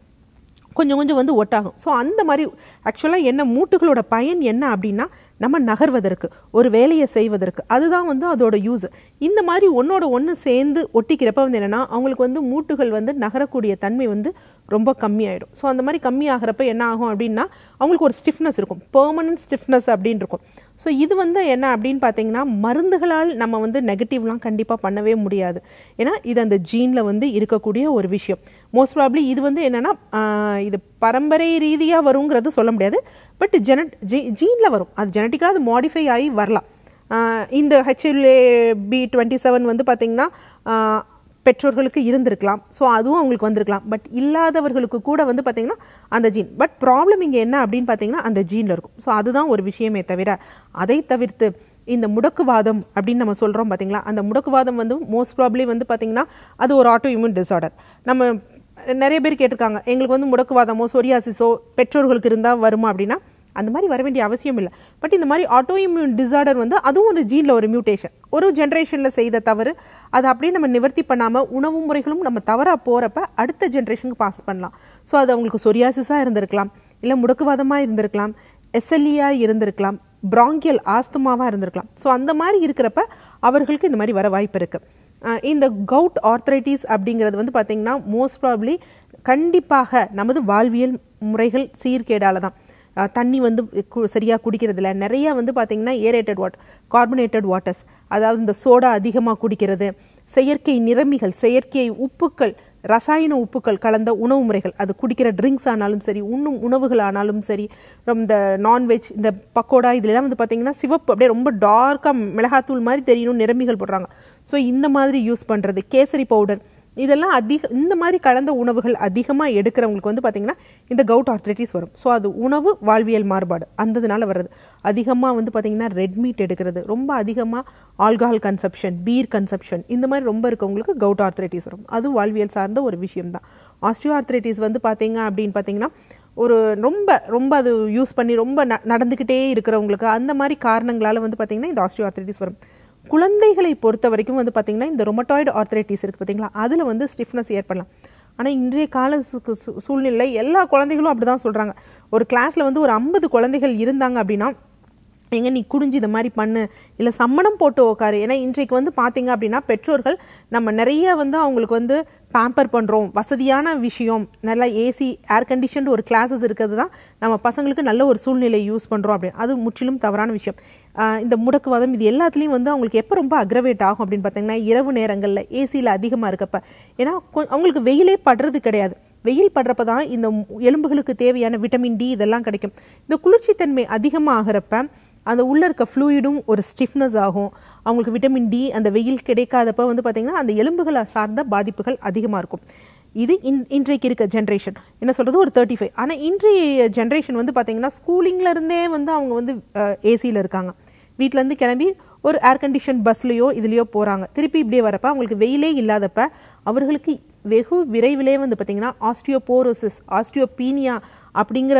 கொஞ்சம் கொஞ்சம் வந்து ஒட்டாகும். ஸோ அந்த மாதிரி ஆக்சுவலாக என்ன மூட்டுகளோட பயன் என்ன அப்படின்னா நம்ம நகர்வதற்கு ஒரு வேலையை செய்வதற்கு. அதுதான் வந்து அதோட யூஸ் இந்த மாதிரி ஒன்றோட ஒன்று சேர்ந்து ஒட்டிக்கிறப்ப வந்து என்னென்னா அவங்களுக்கு வந்து மூட்டுகள் வந்து நகரக்கூடிய தன்மை வந்து ரொம்ப கம்மியாயிடும். ஸோ அந்த மாதிரி கம்மியாகிறப்ப என்ன ஆகும் அப்படின்னா அவங்களுக்கு ஒரு ஸ்டிஃப்னஸ் இருக்கும். பெர்மனன்ட் ஸ்டிஃப்னஸ் அப்படின்னு இருக்கும். ஸோ இது வந்து என்ன அப்படின்னு பார்த்தீங்கன்னா மருந்துகளால் நம்ம வந்து நெகட்டிவ்லாம் கண்டிப்பாக பண்ணவே முடியாது. ஏன்னா இது அந்த ஜீனில் வந்து இருக்கக்கூடிய ஒரு விஷயம். மோஸ்ட் ப்ராப்ளி இது வந்து என்னென்னா இது பரம்பரை ரீதியாக வருங்கிறது சொல்ல முடியாது. பட் ஜெனட் ஜீ ஜீனில் வரும். அது ஜெனட்டிக்காக அது மாடிஃபை ஆகி வரலாம். இந்த ஹெச்எல்ஏ பி டுவெண்ட்டி செவன் வந்து பார்த்திங்கன்னா பெற்றோர்களுக்கு இருந்திருக்கலாம். ஸோ அதுவும் அவங்களுக்கு வந்திருக்கலாம். பட் இல்லாதவர்களுக்கு கூட வந்து பார்த்திங்கன்னா அந்த ஜீன் பட் ப்ராப்ளம் இங்கே என்ன அப்படின்னு பார்த்தீங்கன்னா அந்த ஜீனில் இருக்கும். ஸோ அதுதான் ஒரு விஷயமே தவிர அதை தவிர்த்து இந்த முடக்குவாதம் அப்படின்னு நம்ம சொல்கிறோம் பார்த்தீங்களா அந்த முடக்குவாதம் வந்து மோஸ்ட் ப்ராப்ளி வந்து பார்த்திங்கன்னா அது ஒரு ஆட்டோ இம்யூன் டிஸார்டர் நம்ம நிறைய பேர் கேட்டிருக்காங்க எங்களுக்கு வந்து முடக்குவாதமோ சொரியாசிஸோ பெற்றோர்களுக்கு இருந்தால் வருமா அப்படின்னா அந்த மாதிரி வர வேண்டிய அவசியம் இல்லை. பட் இந்த மாதிரி ஆட்டோ இம்யூன் டிசார்டர் வந்து அதுவும் ஒரு ஜீனில் ஒரு மியூட்டேஷன் ஒரு ஜென்ரேஷனில் செய்த தவறு அதை அப்படியே நம்ம நிவர்த்தி பண்ணாமல் உணவு முறைகளும் நம்ம தவறாக போகிறப்ப அடுத்த ஜென்ரேஷனுக்கு பாஸ் பண்ணலாம். ஸோ அது அவங்களுக்கு சொரியாசிஸாக இருந்திருக்கலாம் இல்லை முடக்குவாதமாக இருந்திருக்கலாம் எஸ்எல்இயாக இருந்திருக்கலாம் பிராங்கியல் ஆஸ்துமாவாக இருந்திருக்கலாம். ஸோ அந்த மாதிரி இருக்கிறப்ப அவர்களுக்கு இந்த மாதிரி வர வாய்ப்பு இருக்குது இந்த கவுட் ஆர்த்தரைட்டிஸ் அப்படிங்கிறது வந்து பார்த்திங்கன்னா மோஸ்ட் ப்ராப்ளி கண்டிப்பாக நமது வாழ்வியல் முறைகள் சீர்கேடால தான். தண்ணி வந்து சரியாக குடிக்கிறதில்ல. நிறையா வந்து பார்த்திங்கன்னா ஏரேட்டட் வாட்டர் கார்பனேட்டட் வாட்டர்ஸ் அதாவது இந்த சோடா அதிகமாக குடிக்கிறது செயற்கை நிறமிகள் செயற்கை உப்புக்கள் ரசாயன உப்புக்கள் கலந்த உணவு முறைகள் அது குடிக்கிற ட்ரிங்க்ஸ் ஆனாலும் சரி உண்ணும் உணவுகள் ஆனாலும் சரி இந்த நான்வெஜ் இந்த பக்கோடா இதுலலாம் வந்து பார்த்திங்கன்னா சிவப்பு அப்படியே ரொம்ப டார்க்காக மிளகாத்தூள் மாதிரி தெரியணும் நிறமிகள் போடுறாங்க. ஸோ இந்த மாதிரி யூஸ் பண்ணுறது கேசரி பவுடர் இதெல்லாம் அதிக இந்த மாதிரி கலந்த உணவுகள் அதிகமாக எடுக்கிறவங்களுக்கு வந்து பார்த்திங்கன்னா இந்த கவுட் ஆர்த்ரைட்டிஸ் வரும். ஸோ அது உணவு வாழ்வியல் மாறுபாடு. அந்ததுனால வர்றது. அதிகமாக வந்து பார்த்திங்கன்னா ரெட் மீட் எடுக்கிறது. ரொம்ப அதிகமாக ஆல்கஹால் கன்சப்ஷன் பீர் கன்சப்ஷன் இந்த மாதிரி ரொம்ப இருக்கவங்களுக்கு கவுட் ஆர்த்ரைட்டிஸ் வரும். அது வாழ்வியல் சார்ந்த ஒரு விஷயம் தான் ஆர்த்ரைட்டிஸ் வந்து பார்த்திங்க அப்படின்னு பார்த்திங்கன்னா ஒரு ரொம்ப ரொம்ப அது யூஸ் பண்ணி ரொம்ப ந நடந்துக்கிட்டே இருக்கிறவங்களுக்கு அந்த மாதிரி காரணங்களால் வந்து பார்த்திங்கன்னா இந்த ஆஸ்டியோ ஆர்த்ரைட்டிஸ் வரும். குழந்தைகளை பொறுத்த வரைக்கும் வந்து பார்த்திங்கன்னா இந்த ரொமட்டாய்டு ஆர்த்தரைட்டிஸ் இருக்குது பார்த்தீங்களா அதில் வந்து ஸ்டிஃப்னஸ் ஏற்படலாம். ஆனால் இன்றைய கால சு சூழ்நிலை எல்லா குழந்தைகளும் அப்படி தான் சொல்கிறாங்க ஒரு கிளாஸில் வந்து ஒரு ஐம்பது குழந்தைகள் இருந்தாங்க அப்படின்னா எங்க நீ குடிஞ்சு இந்த மாதிரி பண்ணு இல்லை சம்மணம் போட்டு உக்காரு. ஏன்னா இன்றைக்கு வந்து பார்த்தீங்க அப்படின்னா பெற்றோர்கள் நம்ம நிறைய வந்து அவங்களுக்கு வந்து பேம்பர் பண்ணுறோம் வசதியான விஷயம். நல்லா ஏசி ஏர் கண்டிஷன்டு ஒரு கிளாஸஸ் இருக்கிறது தான். நம்ம பசங்களுக்கு நல்ல ஒரு சூழ்நிலை யூஸ் பண்ணுறோம் அப்படின்னு. அது முற்றிலும் தவறான விஷயம். இந்த முடக்குவாதம் இது எல்லாத்துலேயும் வந்து அவங்களுக்கு எப்போ ரொம்ப அக்ரவேட் ஆகும் அப்படின்னு பார்த்தீங்கன்னா இரவு நேரங்களில் ஏசியில் அதிகமாக இருக்கப்ப. ஏன்னா கொ- அவங்களுக்கு வெயிலே படுறது கிடையாது. வெயில் படுறப்ப தான் இந்த எலும்புகளுக்கு தேவையான விட்டமின் டி இதெல்லாம் கிடைக்கும். இந்த குளிர்ச்சித்தன்மை அதிகமாகிறப்ப அந்த உள்ளே இருக்க ஃப்ளூயிடும் ஒரு ஸ்டிஃப்னஸ் ஆகும். அவங்களுக்கு விட்டமின் டி அந்த வெயில் கிடைக்காதப்போ வந்து பார்த்திங்கன்னா அந்த எலும்புகளை சார்ந்த பாதிப்புகள் அதிகமாக இருக்கும். இது இன் இன்றைக்கு இருக்க ஜென்ரேஷன் என்ன சொல்கிறது ஒரு தேர்ட்டி ஃபைவ் ஆனால் இன்றைய ஜென்ரேஷன் வந்து பார்த்திங்கன்னா ஸ்கூலிங்லேருந்தே வந்து அவங்க வந்து ஏசியில் இருக்காங்க. வீட்டிலேருந்து கிளம்பி ஒரு ஏர் கண்டிஷன் பஸ்லேயோ இதுலேயோ போகிறாங்க திருப்பி இப்படியே வரப்போ அவங்களுக்கு வெயிலே இல்லாதப்ப அவர்களுக்கு வெகு விரைவிலே வந்து பார்த்திங்கன்னா ஆஸ்டியோபோரோசிஸ் ஆஸ்டியோபீனியா அப்படிங்கிற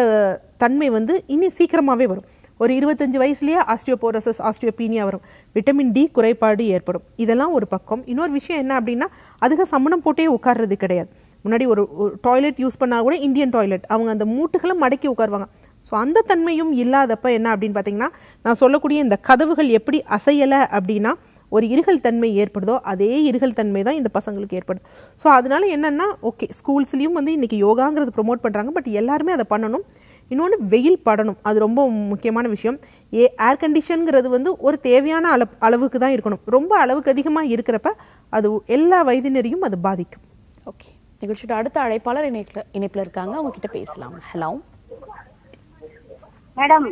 தன்மை வந்து இனி சீக்கிரமாகவே வரும். ஒரு இருபத்தஞ்சு வயசுலேயே ஆஸ்டியோபோரோசஸ் ஆஸ்டியோபீனியா வரும். விட்டமின் டி குறைபாடு ஏற்படும். இதெல்லாம் ஒரு பக்கம். இன்னொரு விஷயம் என்ன அப்படின்னா அதுக்கு சம்மணம் போட்டே உட்கார்றது கிடையாது. முன்னாடி ஒரு டாய்லெட் யூஸ் பண்ணால் கூட இந்தியன் டாய்லெட் அவங்க அந்த மூட்டுகளை மடக்கி உட்காருவாங்க. ஸோ அந்த தன்மையும் இல்லாதப்ப என்ன அப்படின்னு பார்த்தீங்கன்னா நான் சொல்லக்கூடிய இந்த கதவுகள் எப்படி அசையலை அப்படின்னா ஒரு இருகல் தன்மை ஏற்படுதோ அதே இருகல் தன்மை தான் இந்த பசங்களுக்கு ஏற்படுது. ஸோ அதனால என்னென்னா ஓகே ஸ்கூல்ஸ்லேயும் வந்து இன்றைக்கி யோகாங்கிறது ப்ரொமோட் பண்ணுறாங்க பட் எல்லாருமே அதை பண்ணணும். இன்னொன்று வெயில் படணும். அது ரொம்ப முக்கியமான விஷயம். ஏ ஏர் கண்டிஷனுங்கிறது வந்து ஒரு தேவையான அளவு அளவுக்கு தான் இருக்கணும். ரொம்ப அளவுக்கு அதிகமாக இருக்கிறப்ப அது எல்லா வயதினரையும் அது பாதிக்கும். ஓகே. நிகழ்ச்சியோட அடுத்த அழைப்பாளர் இணைப்புல இணைப்புல இருக்காங்க. அவங்க கிட்ட பேசலாம். ஹலோ மேடம்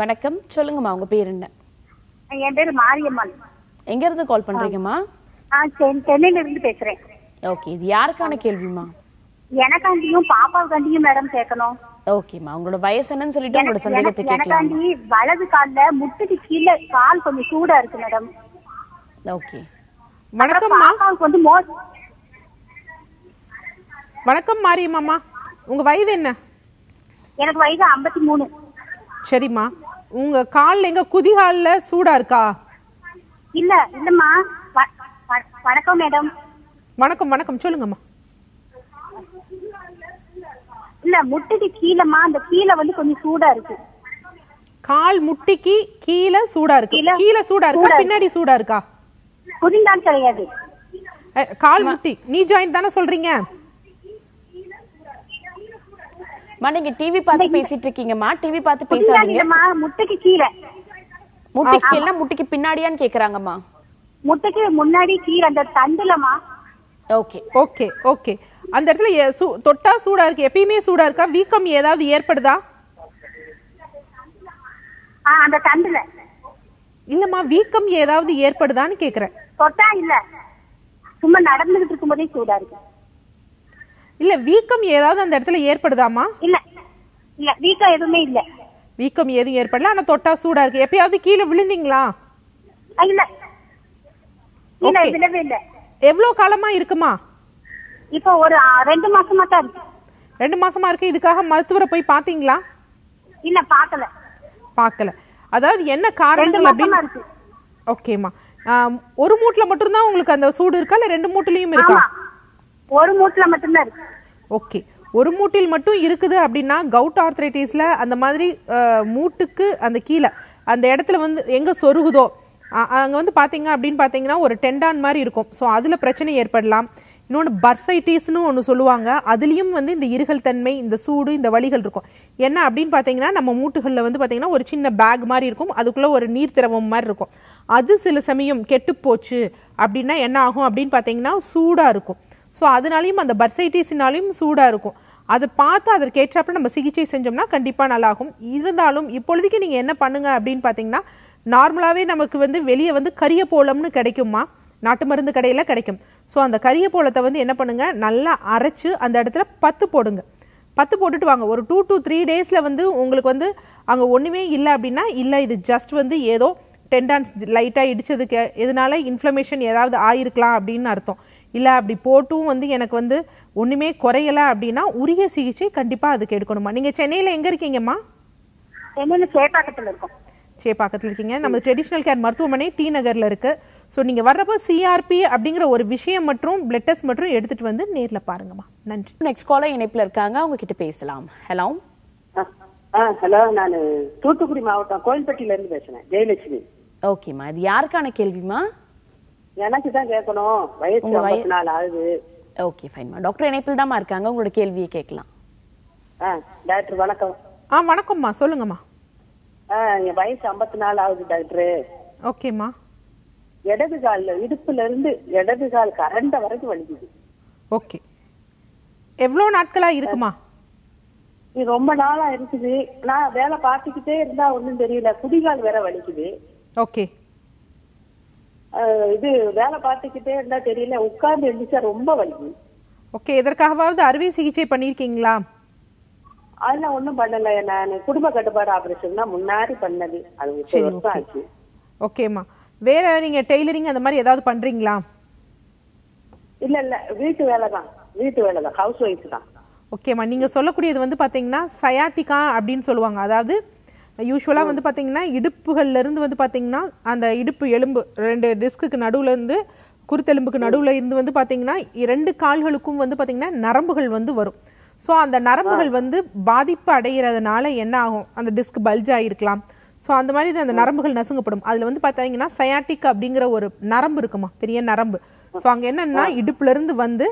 வணக்கம். சொல்லுங்கம்மா உங்க பேர் என்ன? என் பேரு மாரியம்மன். எங்க இருந்து கால் பண்றீங்கம்மா? சென்னையில இருந்து பேசுறேன். ஓகே. இது யாருக்கான கேள்விமா எனக்காண்டியும் பாப்பாவுக்காண்டியும் மேடம் கேட்கணும். ஓகேம்மா உங்களோட வயசு என்னன்னு சொல்லிட்டு உங்களோட சந்தேகத்தை கேட்கலாம்? வலது கால்ல முட்டுக்கு கீழே கால் கொஞ்சம் சூடா இருக்கு மேடம் ஓகே வணக்கம்மா பாப்பாவுக்கு வந்து வணக்கம் மாரியம்மாம்மா உங்கள் வயது என்ன? எனக்கு வயசு ஐம்பத்தி மூணு. சரிம்மா உங்கள் காலில் எங்க குதிகாலில் சூடாக இருக்கா? இல்ல இல்லம்மா வணக்கம் மேடம் வணக்கம் வணக்கம். சொல்லுங்கம்மா. இல்ல முட்டுக்கு கீழேம்மா அந்த கீழே வந்து கொஞ்சம் சூடா இருக்கு. கால் முட்டிக்கு கீழே சூடா இருக்கு. கீழே கீழே சூடா இருக்கா. பின்னாடி சூடா இருக்கா? புரிந்தால் கிடையாது. கால் முட்டி. நீ ஜாயிண்ட் தானே சொல்றீங்க? மா நீங்க டிவி பார்த்து பேசிட்டு இருக்கீங்கம்மா. டிவி பார்த்து பேசாதீங்க. முட்டுக்கு கீழே. முட்டிக்கு எல்லாம் முட்டிக்கு பின்னாடியான்னு கேக்குறாங்கம்மா. முட்டுக்கு முன்னாடி கீழே அந்த தண்டுலமா ஓகே. Okay okay. அந்த இடத்துல தொட்டா சூடா இருக்கு. எப்பயுமே சூடா இருக்கா? வீக்கம் ஏதாவது ஏற்படுதா? அந்த தண்டுல. இல்லம்மா வீக்கம் ஏதாவது ஏற்படுதான்னு கேக்குறேன். தொட்டா இல்ல. சும்மா நடந்துகிட்டு இருக்கும்போதே சூடா இருக்கு. இல்ல வீக்கம் ஏதாவது அந்த இடத்துல ஏற்படுதாமா இல்ல. இல்ல வீக்கம் எதுவுமே இல்ல. வீக்கம் எதுவும் ஏற்படல. ஆனா தொட்டா சூடா இருக்கு. எப்பயாவது கீழே விழுந்தீங்களா? இல்ல. இல்ல. எவ்வளவு காலமா இருக்குமா? இப்போ ஒரு ரெண்டு மாசமா தான் இருக்கு. ரெண்டு மாசமா இருக்கு. இதுக்காக மருத்துவரை போய் பாத்தீங்களா இல்ல பாக்கல பார்க்கல. அதாவது என்ன காரணங்கள் அப்படின்னு ஓகேம்மா ஒரு மூட்டுல மட்டும்தான் உங்களுக்கு அந்த சூடு இருக்கா? இல்ல ரெண்டு மூட்டுலயும் இருக்கா? ஒரு மூட்டுல மட்டும்தான் இருக்கு. ஓகே ஒரு மூட்டில் மட்டும் இருக்குது அப்படின்னா கவுட் ஆர்த்ரைட்டிஸ்ல அந்த மாதிரி மூட்டுக்கு அந்த கீழே அந்த இடத்துல வந்து எங்க சொருகுதோ அங்க வந்து பாத்தீங்க அப்படின்னு பாத்தீங்கன்னா ஒரு டெண்டான் மாதிரி இருக்கும். ஸோ அதுல பிரச்சனை ஏற்படலாம். இன்னொன்று பர்சைட்டிஸ்னு ஒன்று சொல்லுவாங்க. அதுலேயும் வந்து இந்த இருகல் தன்மை இந்த சூடு இந்த வழிகள் இருக்கும். என்ன அப்படின்னு பார்த்தீங்கன்னா நம்ம மூட்டுகளில் வந்து பார்த்தீங்கன்னா ஒரு சின்ன பேக் மாதிரி இருக்கும். அதுக்குள்ளே ஒரு நீர் திரவம் மாதிரி இருக்கும். அது சில சமயம் கெட்டுப்போச்சு அப்படின்னா என்ன ஆகும் அப்படின்னு பார்த்தீங்கன்னா சூடாக இருக்கும். ஸோ அதனாலையும் அந்த பர்சைட்டிஸ்னாலையும் சூடாக இருக்கும். அதை பார்த்து அதற்கேற்றப்ப நம்ம சிகிச்சை செஞ்சோம்னா கண்டிப்பாக நல்லாகும். இருந்தாலும் இப்பொழுதுக்கு நீங்கள் என்ன பண்ணுங்க அப்படின்னு பார்த்தீங்கன்னா நார்மலாகவே நமக்கு வந்து வெளியே வந்து கரிய போலம்னு கிடைக்குமா? நாட்டு மருந்து கடையில் கிடைக்கும். ஸோ அந்த கரிய போலத்தை வந்து என்ன பண்ணுங்கள் நல்லா அரைச்சு அந்த இடத்துல பத்து போடுங்க. பத்து போட்டுட்டு வாங்க. ஒரு டூ டு த்ரீ டேஸில் வந்து உங்களுக்கு வந்து அங்கே ஒன்றுமே இல்லை அப்படின்னா இல்லை இது ஜஸ்ட் வந்து ஏதோ டெண்டான்ஸ் லைட்டாக இடிச்சதுக்கு எதனால இன்ஃப்ளமேஷன் ஏதாவது ஆயிருக்கலாம் அப்படின்னு அர்த்தம். இல்லை அப்படி போட்டும் வந்து எனக்கு வந்து ஒன்றுமே குறையலை அப்படின்னா உரிய சிகிச்சை கண்டிப்பாக அதுக்கு எடுக்கணுமா நீங்கள் சென்னையில் எங்கே இருக்கீங்கம்மா? சென்னையில் சேப்பாக்கத்துல இருக்கும். சேப்பாக்கத்தில் இருக்கீங்க. நம்ம ட்ரெடிஷ்னல் கேர் மருத்துவமனை டி நகரில் இருக்கு. ஸோ நீங்கள் வர்றப்போ சிஆர்பி அப்படிங்கிற ஒரு விஷயம் மற்றும் பிளட் டெஸ்ட் மற்றும் எடுத்துட்டு வந்து நேரில் பாருங்கம்மா. நன்றி. நெக்ஸ்ட் காலர் இணைப்புல இருக்காங்க. அவங்க கிட்ட பேசலாம். ஹலோ ஆ ஹலோ நான் தூத்துக்குடி மாவட்டம் கோயில்பட்டியில இருந்து பேசுறேன். ஜெயலட்சுமி. ஓகேம்மா இது யாருக்கான கேள்விமா எனக்கு தான் கேட்கணும் வயசு நாலு ஆகுது. ஓகே ஃபைன்மா டாக்டர் இணைப்பில் தாம்மா இருக்காங்க. உங்களோட கேள்வியை கேட்கலாம். ஆ டாக்டர் வணக்கம். ஆ வணக்கம்மா. சொல்லுங்கம்மா. என் வயசு ஐம்பத்தி நாலு ஆகுது டாக்டர். ஓகேம்மா இடது கால்ல இடுப்புல இருந்து இடது கால் கரண்ட வரைக்கும் வலிக்குது. ஓகே எவ்வளோ நாட்களாக இருக்குமா? இது ரொம்ப நாளா இருக்குது. நான் வேலை பார்த்துக்கிட்டே இருந்தா ஒண்ணும் தெரியல. குதிகால் வேற வலிக்குது. ஓகே இது வேலை பார்த்துக்கிட்டே இருந்தா தெரியல. உட்கார்ந்து எழுந்திரிச்சா ரொம்ப வலிக்குது. ஓகே எதற்காகவாவது அறுவை சிகிச்சை பண்ணியிருக்கீங்களா அதெல்லாம் ஒண்ணும் பண்ணல. நான் குடும்ப கட்டுப்பாடு ஆபரேஷன் தான் முன்னாடி பண்ணது. அது முப்பது வருஷம் ஆச்சு. ஓகேம்மா வேற நீங்கள் டெய்லரிங் அந்த மாதிரி ஏதாவது பண்ணுறீங்களா இல்ல இல்ல. வீட்டு வேலை தான். வீட்டு வேலை தான். ஹவுஸ் ஒய்ஃப் தான் ஓகேம்மா நீங்கள் சொல்லக்கூடியது வந்து பார்த்தீங்கன்னா சயாட்டிகா அப்படின்னு சொல்லுவாங்க. அதாவது யூஸ்வலாக வந்து பார்த்தீங்கன்னா இடுப்புகள்ல இருந்து வந்து பார்த்தீங்கன்னா அந்த இடுப்பு எலும்பு ரெண்டு டிஸ்க்குக்கு நடுவுல இருந்து குருத்தெலும்புக்கு நடுவுல இருந்து வந்து பார்த்தீங்கன்னா இரண்டு கால்களுக்கும் வந்து பார்த்தீங்கன்னா நரம்புகள் வந்து வரும். ஸோ அந்த நரம்புகள் வந்து பாதிப்பு அடைகிறதுனால என்ன ஆகும்? அந்த டிஸ்க் பல்ஜ் ஆகிருக்கலாம் ஸோ அந்த மாதிரி அந்த நரம்புகள் நசுங்கப்படும். அதில் வந்து பார்த்தீங்கன்னா சயாட்டிக் அப்படிங்கிற ஒரு நரம்பு இருக்குமா? பெரிய நரம்பு. ஸோ அங்கே என்னன்னா இடுப்புல இருந்து வந்து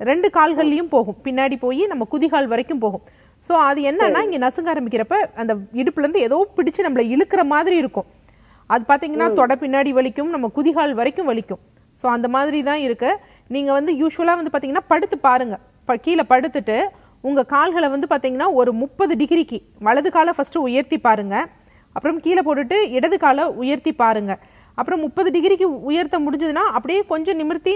ரெண்டு கால்கள்லையும் போகும். பின்னாடி போய் நம்ம குதிகால் வரைக்கும் போகும். ஸோ அது என்னன்னா இங்கே நசுங்க ஆரம்பிக்கிறப்ப அந்த இடுப்புல இருந்து ஏதோ பிடிச்சு நம்மளை இழுக்கிற மாதிரி இருக்கும். அது பார்த்தீங்கன்னா தொடை பின்னாடி வலிக்கும் நம்ம குதிகால் வரைக்கும் வலிக்கும். ஸோ அந்த மாதிரி தான் இருக்கு. நீங்க வந்து யூஸ்வலாக வந்து பார்த்தீங்கன்னா படுத்து பாருங்க. ப- கீழே படுத்துட்டு உங்கள் கால்களை வந்து பார்த்தீங்கன்னா ஒரு முப்பது டிகிரிக்கு வலது காலை ஃபஸ்ட்டு உயர்த்தி பாருங்கள் அப்புறம் கீழே போட்டுட்டு இடது காலை உயர்த்தி பாருங்கள் அப்புறம் முப்பது டிகிரிக்கு உயர்த்த முடிஞ்சதுன்னா அப்படியே கொஞ்சம் நிமிர்த்தி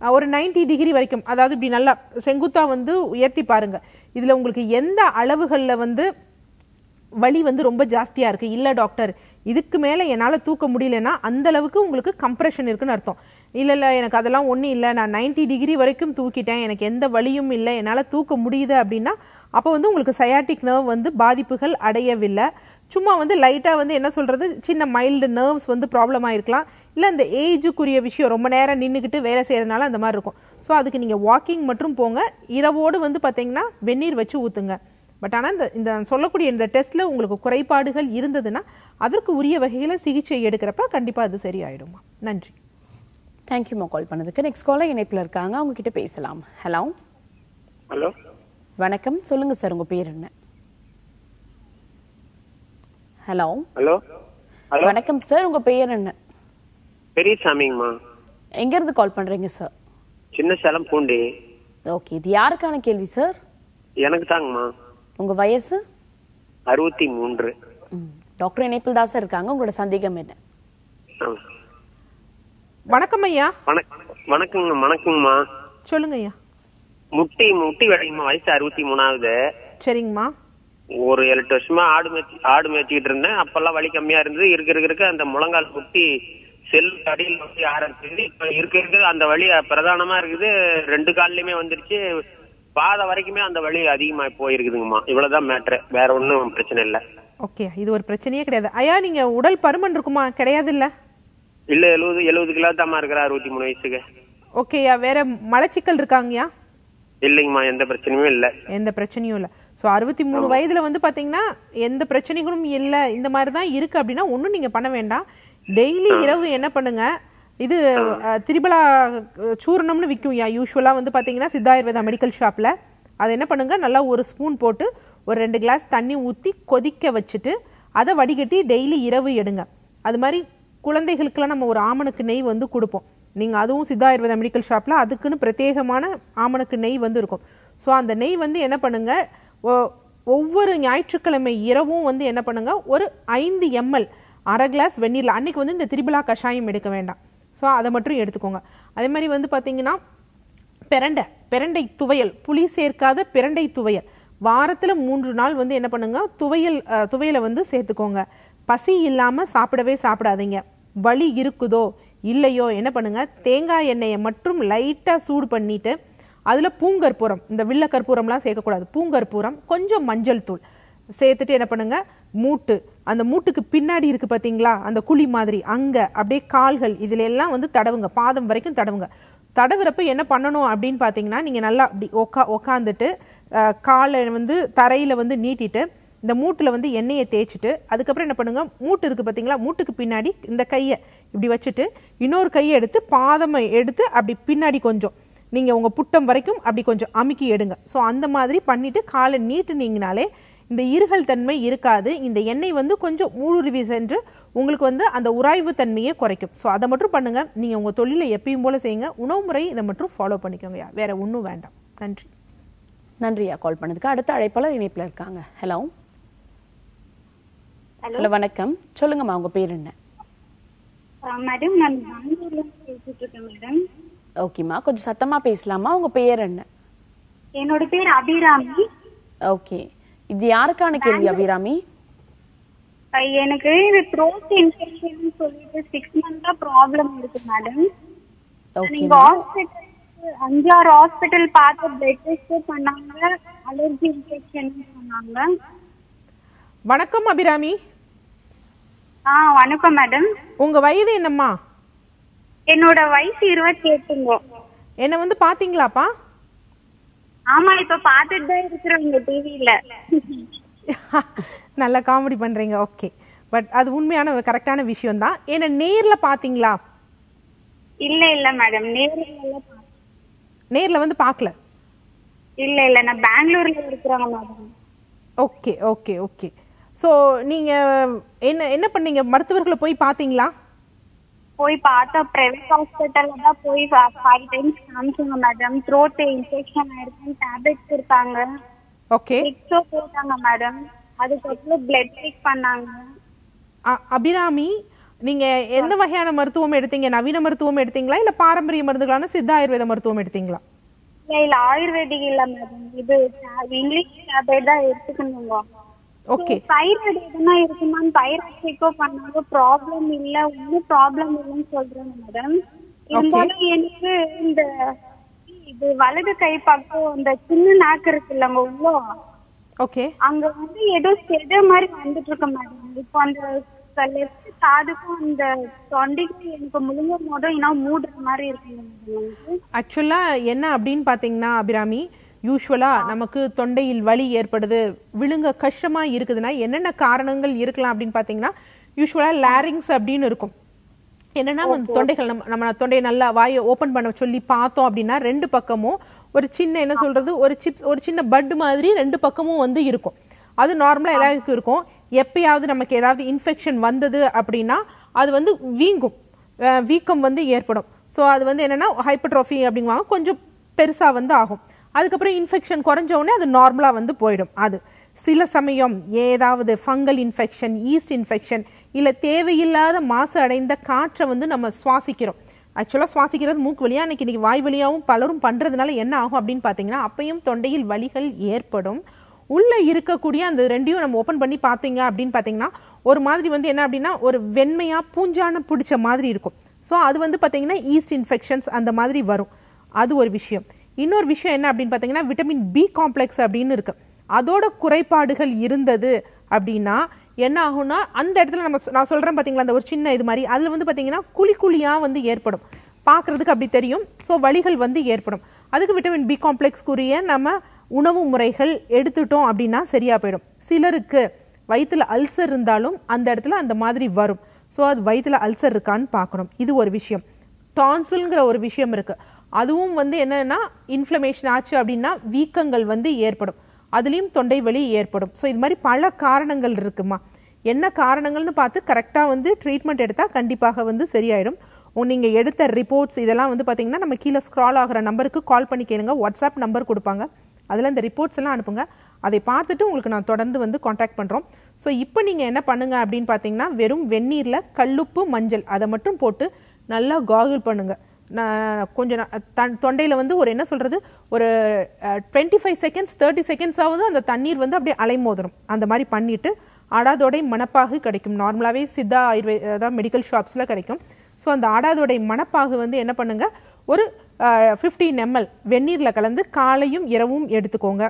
ஒரு 90 டிகிரி வரைக்கும் அதாவது இப்படி நல்லா செங்குத்தாக வந்து உயர்த்தி பாருங்கள் இதில் உங்களுக்கு எந்த அளவுகளில் வந்து வலி வந்து ரொம்ப ஜாஸ்தியாக இருக்குது இல்லை டாக்டர் இதுக்கு மேலே என்னால் தூக்க முடியலன்னா அந்தளவுக்கு உங்களுக்கு கம்ப்ரெஷன் இருக்குன்னு அர்த்தம். இல்லை இல்லை எனக்கு அதெல்லாம் ஒன்றும் இல்லை. நான் 90 டிகிரி வரைக்கும் தூக்கிட்டேன். எனக்கு எந்த வழியும் இல்லை. என்னால் தூக்க முடியுது அப்படின்னா அப்போ வந்து உங்களுக்கு சயாட்டிக் நர்வ் வந்து பாதிப்புகள் அடையவில்லை. சும்மா வந்து லைட்டாக வந்து என்ன சொல்கிறது சின்ன மைல்டு நர்வ்ஸ் வந்து ப்ராப்ளம் ஆகிருக்கலாம் இல்லை அந்த ஏஜுக்குரிய விஷயம் ரொம்ப நேரம் நின்றுக்கிட்டு வேலை செய்கிறதுனால அந்த மாதிரி இருக்கும். ஸோ அதுக்கு நீங்கள் வாக்கிங் மட்டும் போங்க. இரவோடு வந்து பார்த்திங்கன்னா வெந்நீர் வச்சு ஊற்றுங்க பட் ஆனால் இந்த இந்த சொல்லக்கூடிய இந்த டெஸ்ட்டில் உங்களுக்கு குறைபாடுகள் இருந்ததுன்னா அதற்கு உரிய வகையில் சிகிச்சை எடுக்கிறப்ப கண்டிப்பாக அது சரியாயிடுமா நன்றி. தேங்க்யூமா கால் பண்ணதுக்கு. நெக்ஸ்ட் காலர் இணைப்பில் இருக்காங்க. அவங்க கிட்ட பேசலாம். ஹலோ ஹலோ வணக்கம். சொல்லுங்க சார் உங்க பேர் என்ன? ஹலோ ஹலோ வணக்கம் சார் உங்க பெயர் என்ன? பெரியசாமிங்கம்மா. எங்க இருந்து கால் பண்றீங்க சார் சின்ன சேலம் பூண்டி. ஓகே இது யாருக்கான கேள்வி சார் எனக்கு தாங்கம்மா. உங்க வயசு? அறுபத்தி மூன்று. டாக்டர் இணைப்பில் தான் சார் இருக்காங்க. உங்களோட சந்தேகம் என்ன. வணக்கம் ஐயா. வணக் வணக்கங்க வணக்கங்கம்மா. சொல்லுங்க ஐயா முட்டி முட்டி வேலைங்கம்மா வயசு அறுபத்தி மூணாவது. சரிங்கம்மா. ஒரு ஏழு எட்டு வருஷமா ஆடு மேய்ச்சி ஆடு மேய்ச்சிக்கிட்டு இருந்தேன். அப்பெல்லாம் வலி கம்மியா இருந்தது. இருக்க இருக்க அந்த முழங்கால் முட்டி செல் அடியில் வந்து ஆரம்பிச்சது இப்ப இருக்க இருக்க அந்த வலி பிரதானமா இருக்குது. ரெண்டு கால்லயுமே வந்துருச்சு. பாதை வரைக்குமே அந்த வலி அதிகமா போயிருக்குதுங்கம்மா. இவ்வளவுதான் மேட்ரு வேற ஒண்ணும் பிரச்சனை இல்ல. ஓகே இது ஒரு பிரச்சனையே கிடையாது. ஐயா நீங்க உடல் பருமன் இருக்குமா? கிடையாது இல்ல இல்ல எழுபது எழுபது கிலோ தாம்மா இருக்கிறா அறுபத்தி மூணு வயசுக்கு. ஓகேயா வேற மலச்சிக்கல் இருக்காங்கயா? இல்லைங்கம்மா எந்த பிரச்சனையும் இல்ல. எந்த பிரச்சனையும் இல்லை. ஸோ அறுபத்தி மூணு வயதுல வந்து பாத்தீங்கன்னா எந்த பிரச்சனைகளும் இல்லை இந்த மாதிரி தான் இருக்கு அப்படின்னா ஒன்றும் நீங்க பண்ண வேண்டாம். டெய்லி இரவு என்ன பண்ணுங்க இது திரிபலா சூர்ணம்னு விற்கும் யா யூஸ்வலாக வந்து பாத்தீங்கன்னா சித்தாயுர்வேதா மெடிக்கல் ஷாப்ல அதை என்ன பண்ணுங்க நல்லா ஒரு ஸ்பூன் போட்டு ஒரு ரெண்டு கிளாஸ் தண்ணி ஊற்றி கொதிக்க வச்சுட்டு அதை வடிகட்டி டெய்லி இரவு எடுங்க. அது மாதிரி குழந்தைகளுக்கெல்லாம் நம்ம ஒரு ஆமணக்கு நெய் வந்து கொடுப்போம். நீங்கள் அதுவும் சித்தாயுர்வேதா மெடிக்கல் ஷாப்பில் அதுக்குன்னு பிரத்யேகமான ஆமணக்கு நெய் வந்து இருக்கும். ஸோ அந்த நெய் வந்து என்ன பண்ணுங்கள் ஒவ்வொரு ஞாயிற்றுக்கிழமை இரவும் வந்து என்ன பண்ணுங்கள் ஒரு ஐந்து எம்எல் அரை கிளாஸ் வெந்நீரில் அன்னைக்கு வந்து இந்த திரிபலா கஷாயம் எடுக்க வேண்டாம். ஸோ அதை மட்டும் எடுத்துக்கோங்க. அதே மாதிரி வந்து பார்த்தீங்கன்னா பிரண்டை பிரண்டை துவையல் புளி சேர்க்காத பிரண்டை துவையல். வாரத்தில் மூன்று நாள் வந்து என்ன பண்ணுங்க? துவையல் துவையலை வந்து சேர்த்துக்கோங்க. பசி இல்லாமல் சாப்பிடவே சாப்பிடாதீங்க. வலி இருக்குதோ இல்லையோ என்ன பண்ணுங்க? தேங்காய் எண்ணெயை மட்டும் லைட்டாக சூடு பண்ணிட்டு அதில் பூங்கற்பூரம் இந்த வில்ல கற்பூரம்லாம் சேர்க்கக்கூடாது. பூங்கற்பூரம் கொஞ்சம் மஞ்சள் தூள். சேர்த்துட்டு என்ன பண்ணுங்க? மூட்டு. அந்த மூட்டுக்கு பின்னாடி இருக்கு பார்த்தீங்களா அந்த குழி மாதிரி அங்கே அப்படியே கால்கள் இதுல எல்லாம் வந்து தடவுங்க. பாதம் வரைக்கும் தடவுங்க. தடவுறப்ப என்ன பண்ணணும் அப்படின்னு பார்த்தீங்கன்னா நீங்கள் நல்லா அப்படி உக்கா உக்காந்துட்டு காலை வந்து தரையில் வந்து நீட்டிட்டு இந்த மூட்டில் வந்து எண்ணெயை தேய்ச்சிட்டு அதுக்கப்புறம் என்ன பண்ணுங்கள் மூட்டு இருக்குது பார்த்தீங்களா மூட்டுக்கு பின்னாடி இந்த கையை இப்படி வச்சுட்டு இன்னொரு கையை எடுத்து பாதமை எடுத்து அப்படி பின்னாடி கொஞ்சம். நீங்கள் உங்கள் புட்டம் வரைக்கும் அப்படி கொஞ்சம் அமுக்கி எடுங்க. ஸோ அந்த மாதிரி பண்ணிவிட்டு காலை நீட்டுனீங்கனாலே இந்த இருகல் தன்மை இருக்காது. இந்த எண்ணெய் வந்து கொஞ்சம் ஊடுருவி சென்று உங்களுக்கு வந்து அந்த உராய்வு தன்மையை குறைக்கும். ஸோ அதை மட்டும் பண்ணுங்கள் நீங்கள் உங்கள் தொழிலை எப்பயும் போல் செய்யுங்க. உணவு முறை இதை மட்டும் ஃபாலோ பண்ணிக்கோங்கய்யா வேறு ஒன்றும் வேண்டாம். நன்றி. நன்றியா கால் பண்ணதுக்கு. அடுத்த அழைப்பாளர் இணைப்பில் இருக்காங்க. ஹலோ ஹலோ வணக்கம். சொல்லுங்கம்மா உங்க பேர் என்ன? மேடம் நான் பெங்களூர்ல இருந்து பேசிட்டு இருக்கேன் மேடம் ஓகேம்மா கொஞ்சம் சத்தமா பேசலாமா? உங்க பேர் என்ன? என்னோட பேர் அபிராமி. ஓகே. இது யாருக்கான கேள்வி அபிராமி? எனக்கு இது த்ரோட் இன்ஃபெக்ஷன் சொல்லிட்டு சிக்ஸ் மந்த்தா ப்ராப்ளம் இருக்கு மேடம் நீங்க ஹாஸ்பிட்டல் அஞ்சாறு ஹாஸ்பிட்டல் பார்த்து பிளட் டெஸ்ட் பண்ணாங்க அலர்ஜி இன்ஃபெக்ஷன் சொன்னாங்க. வணக்கம் அபிராமி. ஆ வணக்கம் மேடம். உங்க வயது என்னம்மா? என்னோட வயசு இருபத்தி எட்டுங்க என்னை வந்து பாத்தீங்களாப்பா? ஆமா இப்ப பாத்துட்டு தான் இருக்கிறவங்க டிவில நல்லா காமெடி பண்றீங்க ஓகே பட் அது உண்மையான கரெக்டான விஷயம் தான் ஏன்னா நேர்ல பாத்தீங்களா? இல்ல இல்ல மேடம். நேர்ல நேர்ல வந்து பார்க்கல இல்ல இல்ல நான் பெங்களூர்ல இருக்கிறவங்க madam. Okay okay okay so நீங்க என்ன என்ன பண்ணீங்க? மருத்துவர்களை போய் பார்த்தீங்களா? போய் பார்த்தோம் பிரைவேட் ஹாஸ்பிட்டல்ல தான் போய் ஃபைவ் டைம்ஸ் காமிச்சாங்க மேடம் த்ரோட் இன்ஃபெக்ஷன் ஆயிருக்குன்னு டேப்லெட்ஸ் கொடுத்தாங்க ஓகே எக்ஸோ போட்டாங்க மேடம் அதுக்கப்புறம் பிளட் செக் பண்ணாங்க. அபிராமி நீங்க எந்த வகையான மருத்துவம் எடுத்தீங்க? நவீன மருத்துவம் எடுத்தீங்களா? இல்ல பாரம்பரிய மருந்துகளான சித்த ஆயுர்வேத மருத்துவம் எடுத்தீங்களா? இல்ல இல்ல ஆயுர்வேதிக் இல்ல மேடம் இது இங்கிலீஷ் டேப்லெட் தான் எடுத்துக்கணுங்க. ஓகே தைராய்டு எதுனா இருக்குமான்னு தைராய்டு செக்அப் பண்ணாங்க ப்ராப்ளம் இல்ல. ஒன்னும் ப்ராப்ளம் இல்லைன்னு சொல்றாங்க மேடம் இருந்தாலும் எனக்கு இந்த இது வலது கை பக்கம் இந்த சின்ன நாக்கு இருக்குல்லங்க உள்ள. ஓகே அங்க வந்து ஏதோ செத மாதிரி வந்துட்டு இருக்கு மேடம் இப்போ அந்த லெஃப்ட் காதுக்கும் அந்த தொண்டைக்கும் எனக்கு முழுங்கும் போதும் இன்னும் மூடுற மாதிரி இருக்குங்க மேடம் ஆக்சுவலா என்ன அப்படின்னு பாத்தீங்கன்னா அபிராமி யூஸ்வலா நமக்கு தொண்டையில் வலி ஏற்படுது விழுங்க கஷ்டமா இருக்குதுன்னா என்னென்ன காரணங்கள் இருக்கலாம் அப்படின்னு பாத்தீங்கன்னா யூஸ்வலா லாரிங்ஸ் அப்படின்னு இருக்கும். என்னன்னா வந்து தொண்டைகள் நம்ம நம்ம தொண்டையை நல்லா வாயை ஓபன் பண்ண சொல்லி பார்த்தோம் அப்படின்னா ரெண்டு பக்கமும் ஒரு சின்ன என்ன சொல்றது ஒரு சிப்ஸ் ஒரு சின்ன பட் மாதிரி ரெண்டு பக்கமும் வந்து இருக்கும். அது நார்மலா எல்லாருக்கும் இருக்கும். எப்பயாவது நமக்கு ஏதாவது இன்ஃபெக்ஷன் வந்தது அப்படின்னா அது வந்து வீங்கும். வீக்கம் வந்து ஏற்படும். ஸோ அது வந்து என்னன்னா ஹைப்பர்ட்ரோஃபி அப்படிங்குவாங்க. கொஞ்சம் பெருசா வந்து ஆகும். அதுக்கப்புறம் இன்ஃபெக்ஷன் குறைஞ்ச உடனே அது நார்மலாக வந்து போயிடும். அது சில சமயம் ஏதாவது ஃபங்கல் இன்ஃபெக்ஷன் ஈஸ்ட் இன்ஃபெக்ஷன் இல்லை தேவையில்லாத மாசு அடைந்த காற்றை வந்து நம்ம சுவாசிக்கிறோம். ஆக்சுவலாக சுவாசிக்கிறது மூக்கு வழியாக இன்னைக்கு இன்னைக்கு வாய் வழியாகவும் பலரும் பண்ணுறதுனால என்ன ஆகும் அப்படின்னு பார்த்தீங்கன்னா அப்பையும் தொண்டையில் வலிகள் ஏற்படும். உள்ளே இருக்கக்கூடிய அந்த ரெண்டையும் நம்ம ஓப்பன் பண்ணி பார்த்தீங்க அப்படின்னு பார்த்தீங்கன்னா ஒரு மாதிரி வந்து என்ன அப்படின்னா ஒரு வெண்மையாக பூஞ்சான பிடிச்ச மாதிரி இருக்கும். ஸோ அது வந்து பார்த்தீங்கன்னா ஈஸ்ட் இன்ஃபெக்ஷன்ஸ் அந்த மாதிரி வரும். அது ஒரு விஷயம். இன்னொரு விஷயம் என்ன அப்படின்னு பார்த்தீங்கன்னா விட்டமின் பி காம்ப்ளெக்ஸ் அப்படின்னு இருக்குது அதோட குறைபாடுகள் இருந்தது அப்படின்னா என்ன ஆகும்னா அந்த இடத்துல நம்ம சொ- நான் சொல்கிறேன் பார்த்தீங்களா அந்த ஒரு சின்ன இது மாதிரி. அதில் வந்து பார்த்தீங்கன்னா குழி குழியாக வந்து ஏற்படும். பார்க்கறதுக்கு அப்படி தெரியும். ஸோ வலிகள் வந்து ஏற்படும். அதுக்கு விட்டமின் பி காம்ப்ளெக்ஸ்க்குரிய நம்ம உணவு முறைகள் எடுத்துட்டோம் அப்படின்னா சரியாக போயிடும். சிலருக்கு வயிற்றில் அல்சர் இருந்தாலும் அந்த இடத்துல அந்த மாதிரி வரும். ஸோ அது வயிற்றுல அல்சர் இருக்கான்னு பார்க்கணும். இது ஒரு விஷயம். டான்சில்ங்கிற ஒரு விஷயம் இருக்குது அதுவும் வந்து என்னென்னா இன்ஃப்ளமேஷன் ஆச்சு அப்படின்னா வீக்கங்கள் வந்து ஏற்படும். அதுலேயும் தொண்டை வலி ஏற்படும். ஸோ இது மாதிரி பல காரணங்கள் இருக்குமா? என்ன காரணங்கள்னு பார்த்து கரெக்டாக வந்து ட்ரீட்மெண்ட் எடுத்தால் கண்டிப்பாக வந்து சரியாயிடும். நீங்கள் எடுத்த ரிப்போர்ட்ஸ் இதெல்லாம் வந்து பார்த்தீங்கன்னா நம்ம கீழே ஸ்க்ரால் ஆகிற நம்பருக்கு கால் பண்ணி கேளுங்க. வாட்ஸ்அப் நம்பர் கொடுப்பாங்க. அதில் இந்த ரிப்போர்ட்ஸ் எல்லாம் அனுப்புங்க. அதை பார்த்துட்டு உங்களுக்கு நான் தொடர்ந்து வந்து காண்டாக்ட் பண்ணுறோம் ஸோ இப்போ நீங்கள் என்ன பண்ணுங்க அப்படின்னு பார்த்தீங்கன்னா வெறும் வெந்நீரில் கல்லுப்பு மஞ்சள் அதை மட்டும் போட்டு நல்லா காகுல் பண்ணுங்கள் கொஞ்சம் தன் தொண்டையில் வந்து ஒரு என்ன சொல்கிறது ஒரு டுவெண்ட்டி ஃபைவ் செகண்ட்ஸ் தேர்ட்டி செகண்ட்ஸாவது அந்த தண்ணீர் வந்து அப்படியே அலைமோதணும் அந்த மாதிரி பண்ணிவிட்டு ஆடாதோடை மணப்பாகு கிடைக்கும். நார்மலாகவே சித்தா ஆயுர்வேத மெடிக்கல் ஷாப்ஸில் கிடைக்கும். ஸோ அந்த ஆடாதோடை மணப்பாகு வந்து என்ன பண்ணுங்கள் ஒரு ஃபிஃப்டீன் எம்எல் வெந்நீரில் கலந்து காலையும் இரவும் எடுத்துக்கோங்க.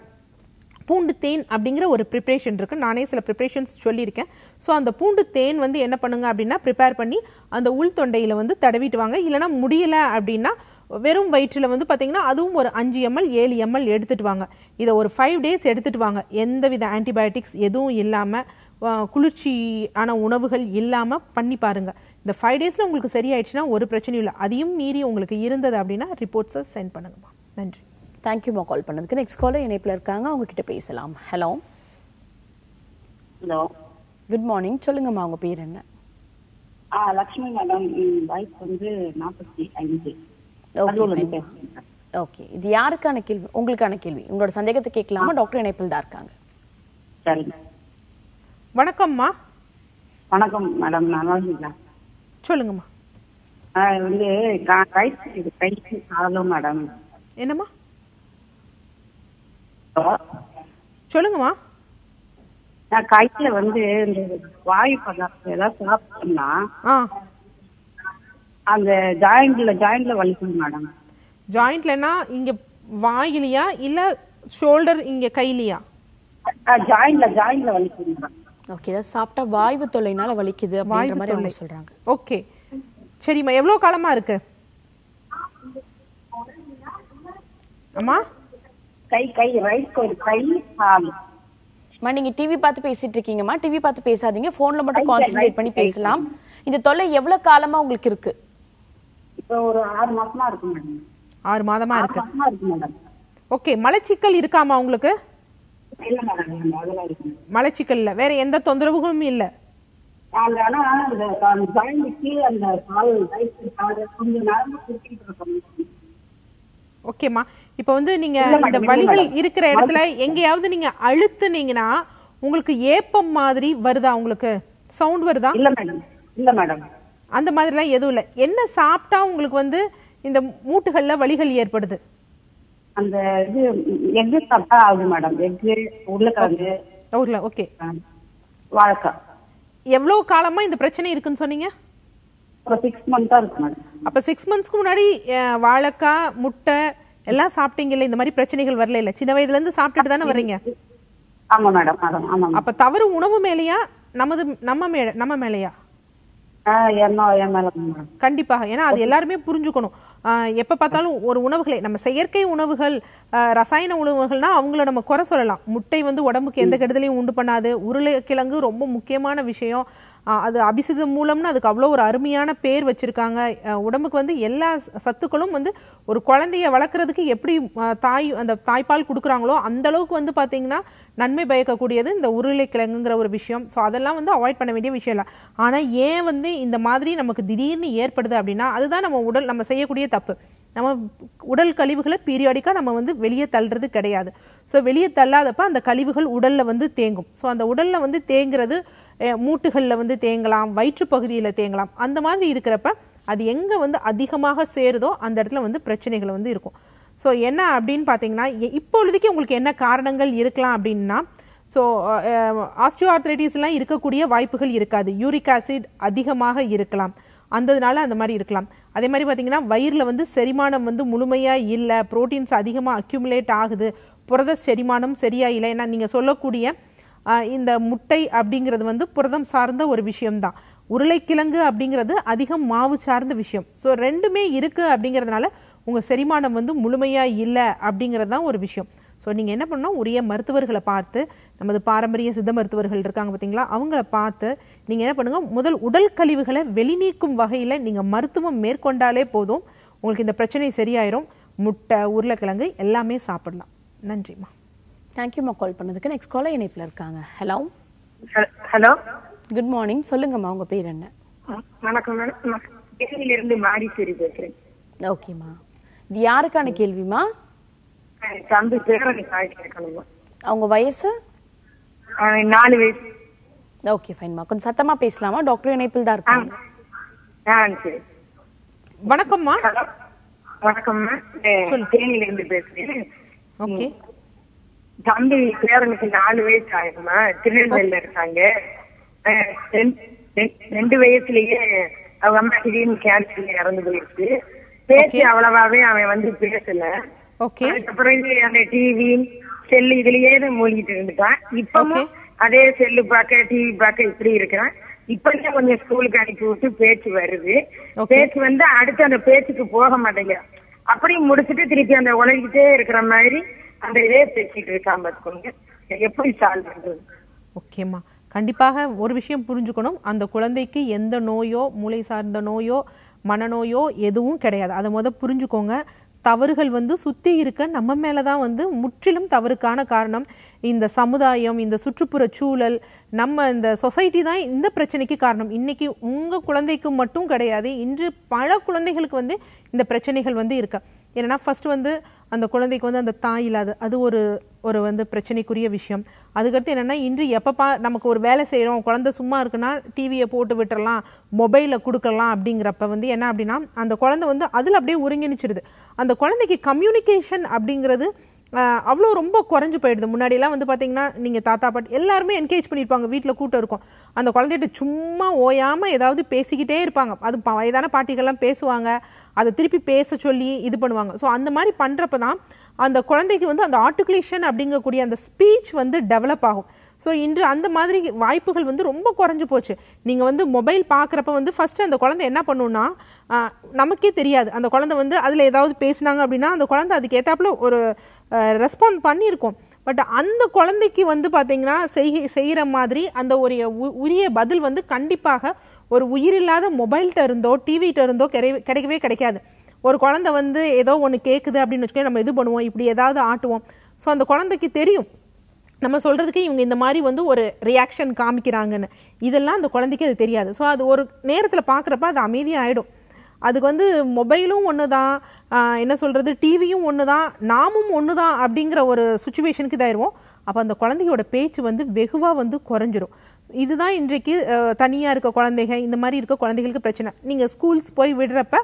பூண்டு தேன் அப்படிங்கிற ஒரு ப்ரிப்ரேஷன் இருக்குது நானே சில ப்ரிப்ரேஷன்ஸ் சொல்லியிருக்கேன். ஸோ அந்த பூண்டு தேன் வந்து என்ன பண்ணுங்க அப்படின்னா ப்ரிப்பேர் பண்ணி அந்த உள் தொண்டையில் வந்து தடவிட்டு வாங்க. இல்லைன்னா முடியல அப்படின்னா வெறும் வயிற்றில் வந்து பார்த்தீங்கன்னா அதுவும் ஒரு அஞ்சு எம்எல் ஏழு எம்எல் எடுத்துட்டு வாங்க. இதை ஒரு ஃபைவ் டேஸ் எடுத்துட்டு வாங்க. எந்த வித ஆன்டிபயோட்டிக்ஸ் எதுவும் இல்லாமல் குளிர்ச்சியான உணவுகள் இல்லாமல் பண்ணி பாருங்கள் இந்த ஃபைவ் டேஸில் உங்களுக்கு சரியாயிடுச்சுன்னா ஒரு பிரச்சனையும் இல்லை. அதையும் மீறி உங்களுக்கு இருந்தது அப்படின்னா ரிப்போர்ட்ஸை சென்ட் பண்ணுங்கம்மா. நன்றி. தேங்க்யூமா கால் பண்ணதுக்கு. நெக்ஸ்ட் காலர் இணைப்பில் இருக்காங்க. அவங்க கிட்ட பேசலாம் ஹலோ ஹலோ குட் மார்னிங் சொல்லுங்கம்மா உங்க பேர் என்ன? ஆ லக்ஷ்மி மேடம். வயசு வந்து நாற்பத்தி ஐந்து. ஓகே இது யாருக்கான கேள்வி? உங்களுக்கான கேள்வி. உங்களோட சந்தேகத்தை கேட்கலாமா? டாக்டர் இணைப்பில் தான் இருக்காங்க. சரிங்க. வணக்கம்மா வணக்கம் மேடம் நல்லா இருக்கீங்களா? சொல்லுங்கம்மா வந்து கா- கைக்கு காலும் மேடம் என்னம்மா? சொல்லுங்கம்மா. நான் கையில வந்து இந்த வாயு பதார்த்தம் ஏதாவது சாப்பிட்டோம்னா அந்த ஜாயிண்ட்ல ஜாயிண்ட்ல வலிக்கும் மேடம் ஜாயிண்ட்லனா இங்க வாயிலையா? இல்ல ஷோல்டர் இங்க கையிலையா? ஜாயிண்ட்ல ஜாயிண்ட்ல வலிக்கும் மேடம் ஓகே ஏதாவது சாப்பிட்டா வாய்வு தொல்லைனால வலிக்குது அப்படின்ற மாதிரி அவங்க. சொல்றாங்க. ஓகே சரிம்மா எவ்வளவு காலமா இருக்கு? அம்மா? கை கை ரைட் கை கை அம்மா நீங்க டிவி பார்த்து பேசிட்டு இருக்கீங்கம்மா டிவி பார்த்து பேசாதீங்க. போன்ல மட்டும் கான்சென்ட்ரேட் பண்ணி. பேசலாம். இந்த தொல்லை எவ்வளவு காலமா உங்களுக்கு இருக்கு? இப்போ ஒரு ஆறு மாசமா இருக்கு மேடம். ஆறு மாதமா இருக்கு. மாசமா இருக்கு மேடம். ஓகே மலச்சிக்கல் இருக்காமா உங்களுக்கு? மலச்சிக்கல் இல்ல வேற எந்த தொந்தரவுகளும் இல்ல. ஓகேம்மா. இப்போ வந்து நீங்க இந்த வலிகள். இருக்கிற இடத்துல எங்கேயாவது நீங்க அழுத்துனீங்கன்னா உங்களுக்கு ஏப்பம் மாதிரி வருதா உங்களுக்கு? சவுண்ட் வருதா? இல்ல மேடம் இல்ல மேடம் அந்த மாதிரிலாம் எதுவும் இல்லை. என்ன சாப்பிட்டா உங்களுக்கு வந்து இந்த மூட்டுகள்ல வலிகள் ஏற்படுது? அந்த இது எக்கு சாப்பிட்டா ஆகுது மேடம் எக்கு உருளைக்கிழங்கு ஊர்ல ஓகே. வாழைக்காய். எவ்வளவு காலமா இந்த பிரச்சனை இருக்குன்னு சொன்னீங்க? ஒரு சிக்ஸ் மந்த்தா இருக்கு மேடம் அப்ப சிக்ஸ் மந்த்ஸ்க்கு முன்னாடி வாழைக்காய் முட்டை எல்லாம் சாப்பிட்டீங்கல்ல இந்த மாதிரி பிரச்சனைகள் வரல இல்ல? சின்ன வயதுல இருந்து சாப்பிட்டுட்டு தானே வர்றீங்க? ஆமா மேடம் அப்ப தவறு உணவு மேலயா? நமது நம்ம மேல நம்ம மேலயா? கண்டிப்பாக. ஏன்னா அது எல்லாருமே புரிஞ்சுக்கணும். எப்ப பார்த்தாலும் ஒரு உணவுகளை நம்ம செயற்கை உணவுகள் ரசாயன உணவுகள்னா அவங்கள நம்ம குறை சொல்லலாம். முட்டை வந்து உடம்புக்கு எந்த கெடுதலையும் உண்டு பண்ணாது. உருளைக்கிழங்கு ரொம்ப முக்கியமான விஷயம். அது அபிசிதம் மூலம்னு அதுக்கு அவ்வளோ ஒரு அருமையான பேர் வச்சுருக்காங்க. உடம்புக்கு வந்து எல்லா சத்துக்களும் வந்து ஒரு குழந்தைய வளர்க்குறதுக்கு எப்படி தாய் அந்த தாய்ப்பால் கொடுக்குறாங்களோ அந்த அளவுக்கு வந்து பார்த்திங்கன்னா நன்மை பயக்கக்கூடியது இந்த உருளைக்கிழங்குங்கிற ஒரு விஷயம். ஸோ அதெல்லாம் வந்து அவாய்ட் பண்ண வேண்டிய விஷயம் இல்லை. ஆனால் ஏன் வந்து இந்த மாதிரி நமக்கு திடீர்னு ஏற்படுது அப்படின்னா அதுதான் நம்ம உடல் நம்ம செய்யக்கூடிய தப்பு. நம்ம உடல் கழிவுகளை பீரியாடிக்காக நம்ம வந்து வெளியே தள்ளுறது கிடையாது. ஸோ வெளியே தள்ளாதப்ப அந்த கழிவுகள் உடலில் வந்து தேங்கும். ஸோ அந்த உடலில் வந்து தேங்கிறது மூட்டுகளில் வந்து தேங்கலாம் வயிற்றுப் பகுதியில் தேங்கலாம். அந்த மாதிரி இருக்கிறப்ப அது எங்கே வந்து அதிகமாக சேருதோ அந்த இடத்துல வந்து பிரச்சனைகள் வந்து இருக்கும். ஸோ என்ன அப்படின்னு பார்த்தீங்கன்னா இப்பொழுதுக்கு இப்பொழுதைக்கு உங்களுக்கு என்ன காரணங்கள் இருக்கலாம் அப்படின்னா ஸோ ஆஸ்டியோஆர்த்ரைட்டிஸ்லாம் இருக்கக்கூடிய வாய்ப்புகள் இருக்காது. யூரிக் ஆசிட் அதிகமாக இருக்கலாம். அந்ததுனால அந்த மாதிரி இருக்கலாம். அதே மாதிரி பார்த்தீங்கன்னா வயிறில் வந்து செரிமானம் வந்து முழுமையாக இல்லை புரோட்டீன்ஸ் அதிகமாக அக்யூமுலேட் ஆகுது புரத செரிமானம் சரியாக இல்லை. ஏன்னா நீங்கள் சொல்லக்கூடிய இந்த முட்டை அப்படிங்கிறது வந்து புரதம் சார்ந்த ஒரு விஷயம்தான். உருளைக்கிழங்கு அப்படிங்கிறது அதிகம் மாவு சார்ந்த விஷயம். ஸோ ரெண்டுமே இருக்குது அப்படிங்கிறதுனால உங்கள் செரிமானம் வந்து முழுமையாக இல்லை அப்படிங்கிறது தான் ஒரு விஷயம். ஸோ நீங்கள் என்ன பண்ணணும்? உரிய மருத்துவர்களை பார்த்து நமது பாரம்பரிய சித்த மருத்துவர்கள் இருக்காங்க பார்த்தீங்களா? அவங்கள பார்த்து நீங்கள் என்ன பண்ணுங்க? முதல் உடல் கழிவுகளை வெளிநீக்கும் வகையில் நீங்கள் மருத்துவம் மேற்கொண்டாலே போதும். உங்களுக்கு இந்த பிரச்சனை சரியாயிரும். முட்டை உருளைக்கிழங்கு எல்லாமே சாப்பிடலாம். நன்றிம்மா. தேங்க்யூம்மா கால் பண்ணதுக்கு. நெக்ஸ்ட் காலர் இணைப்பில் இருக்காங்க. ஹலோ ஹலோ குட் மார்னிங் சொல்லுங்கம்மா உங்க பேர் என்ன? வணக்கம் மேடம் இருந்து மாரிசேரி பேசுறேன். ஓகேம்மா. இது யாருக்கான கேள்விமா தம்பி பேரணி அவங்க வயசு? நாலு வயசு ஓகே ஃபைன்மா கொஞ்சம் சத்தமா பேசலாமா? டாக்டர் இணைப்பில் தான் இருக்காங்க. ஆ சரி. வணக்கம்மா. வணக்கம்மா சொல்லு. தேனியில இருந்து பேசுறேன் ஓகே தம்பி பேரனுக்கு நாலு வயசு ஆயிருமா திருநெல்வேலியில இருக்காங்க. ரெண்டு- வயசுலயே அவங்க அம்மா திடீர்னு கேன்சர்ல இறந்து போயிடுச்சு. பேச்சு அவ்வளவாவே அவன் வந்து பேசல. ஓகே அதுக்கப்புறம் அந்த டிவி செல்லு இதுலயே மூழ்கிட்டு இருந்துட்டான் இப்பவும் அதே செல்லு பார்க்க டிவி பார்க்க இப்படி இருக்கிறான். இப்பதான் கொஞ்சம் ஸ்கூலுக்கு அனுப்பி விட்டு பேச்சு வருது. பேச்சு வந்து அடுத்து அந்த பேச்சுக்கு போக மாட்டேங்கிறான் அப்படியே முடிச்சுட்டு திருப்பி அந்த உலகிட்டே இருக்கிற மாதிரி அந்த இதே பேசிட்டு இருக்கான் பாத்துக்கோங்க எப்படி சால்வ் பண்றது? ஓகேம்மா கண்டிப்பாக ஒரு விஷயம் புரிஞ்சுக்கணும். அந்த குழந்தைக்கு எந்த நோயோ மூளை சார்ந்த நோயோ மனநோயோ எதுவும் கிடையாது. அதை முத புரிஞ்சுக்கோங்க. தவறுகள் வந்து சுற்றி இருக்க நம்ம மேலே தான் வந்து முற்றிலும் தவறுக்கான காரணம். இந்த சமுதாயம் இந்த சுற்றுப்புற சூழல் நம்ம இந்த சொசைட்டி தான் இந்த பிரச்சனைக்கு காரணம். இன்றைக்கி உங்கள் குழந்தைக்கு மட்டும் கிடையாது இன்று பல குழந்தைகளுக்கு வந்து இந்த பிரச்சனைகள் வந்து இருக்கு. ஏன்னா ஃபர்ஸ்ட் வந்து அந்த குழந்தைக்கு வந்து அந்த தாய் இல்லாது அது ஒரு ஒரு வந்து பிரச்சனைக்குரிய விஷயம். அதுக்கடுத்து என்னென்னா இன்று எப்பப்பா நமக்கு ஒரு வேலை செய்கிறோம் குழந்தை சும்மா இருக்குன்னா டிவியை போட்டு விட்டுறலாம் மொபைலில் கொடுக்கலாம் அப்படிங்கிறப்ப வந்து என்ன அப்படின்னா அந்த குழந்தை வந்து அதில் அப்படியே ஒருங்கிணிச்சிருது. அந்த குழந்தைக்கு கம்யூனிகேஷன் அப்படிங்கிறது அவ்வளோ ரொம்ப குறைஞ்சு போயிடுது. முன்னாடியெல்லாம் வந்து பார்த்தீங்கன்னா நீங்கள் தாத்தா பாட்டி எல்லாருமே என்கரேஜ் பண்ணியிருப்பாங்க. வீட்டில் கூட்டம் இருக்கும். அந்த குழந்தைகிட்ட சும்மா ஓயாமல் ஏதாவது பேசிக்கிட்டே இருப்பாங்க. அது வயதான பாட்டிகள்லாம் பேசுவாங்க. அதை திருப்பி பேச சொல்லி இது பண்ணுவாங்க. ஸோ அந்த மாதிரி பண்ணுறப்ப தான் அந்த குழந்தைக்கு வந்து அந்த ஆர்டிகுலேஷன் அப்படிங்கக்கூடிய அந்த ஸ்பீச் வந்து டெவலப் ஆகும். ஸோ இன்று அந்த மாதிரி வாய்ப்புகள் வந்து ரொம்ப குறைஞ்சு போச்சு. நீங்கள் வந்து மொபைல் பார்க்குறப்ப வந்து ஃபஸ்ட்டு அந்த குழந்தை என்ன பண்ணுன்னா நமக்கே தெரியாது. அந்த குழந்தை வந்து அதில் ஏதாவது பேசுனாங்க அப்படின்னா அந்த குழந்தை அதுக்கு ஏற்றாப்புல ஒரு ரெஸ்பாண்ட் பண்ணியிருக்கோம். பட் அந்த குழந்தைக்கு வந்து பார்த்தீங்கன்னா செய் செய்கிற மாதிரி அந்த ஒரு உ- உரிய பதில் வந்து கண்டிப்பாக ஒரு உயிரில்லாத மொபைல்கிட்ட இருந்தோ டிவிகிட்ட இருந்தோ கிடை- கிடைக்கவே கிடைக்காது. ஒரு குழந்தை வந்து ஏதோ ஒன்று கேட்குது அப்படின்னு வச்சுக்கோங்க நம்ம இது பண்ணுவோம் இப்படி ஏதாவது ஆட்டுவோம். ஸோ அந்த குழந்தைக்கு தெரியும். நம்ம சொல்கிறதுக்கு இவங்க இந்த மாதிரி வந்து ஒரு ரியாக்ஷன் காமிக்கிறாங்கன்னு. இதெல்லாம் அந்த குழந்தைக்கு அது தெரியாது. ஸோ அது ஒரு நேரத்தில் பார்க்குறப்ப அது அமைதியாகிடும் அதுக்கு வந்து மொபைலும் ஒன்று தான் என்ன சொல்கிறது டிவியும் ஒன்று தான் நாமும் ஒன்று தான் அப்படிங்கிற ஒரு சுச்சுவேஷனுக்கு இதாயிருவோம். அப்போ அந்த குழந்தையோட பேச்சு வந்து வெகுவாக வந்து குறைஞ்சிரும். இதுதான் இன்றைக்கு தனியாக இருக்க குழந்தைங்க இந்த மாதிரி இருக்க குழந்தைகளுக்கு பிரச்சனை. நீங்கள் ஸ்கூல்ஸ் போய் விடுறப்ப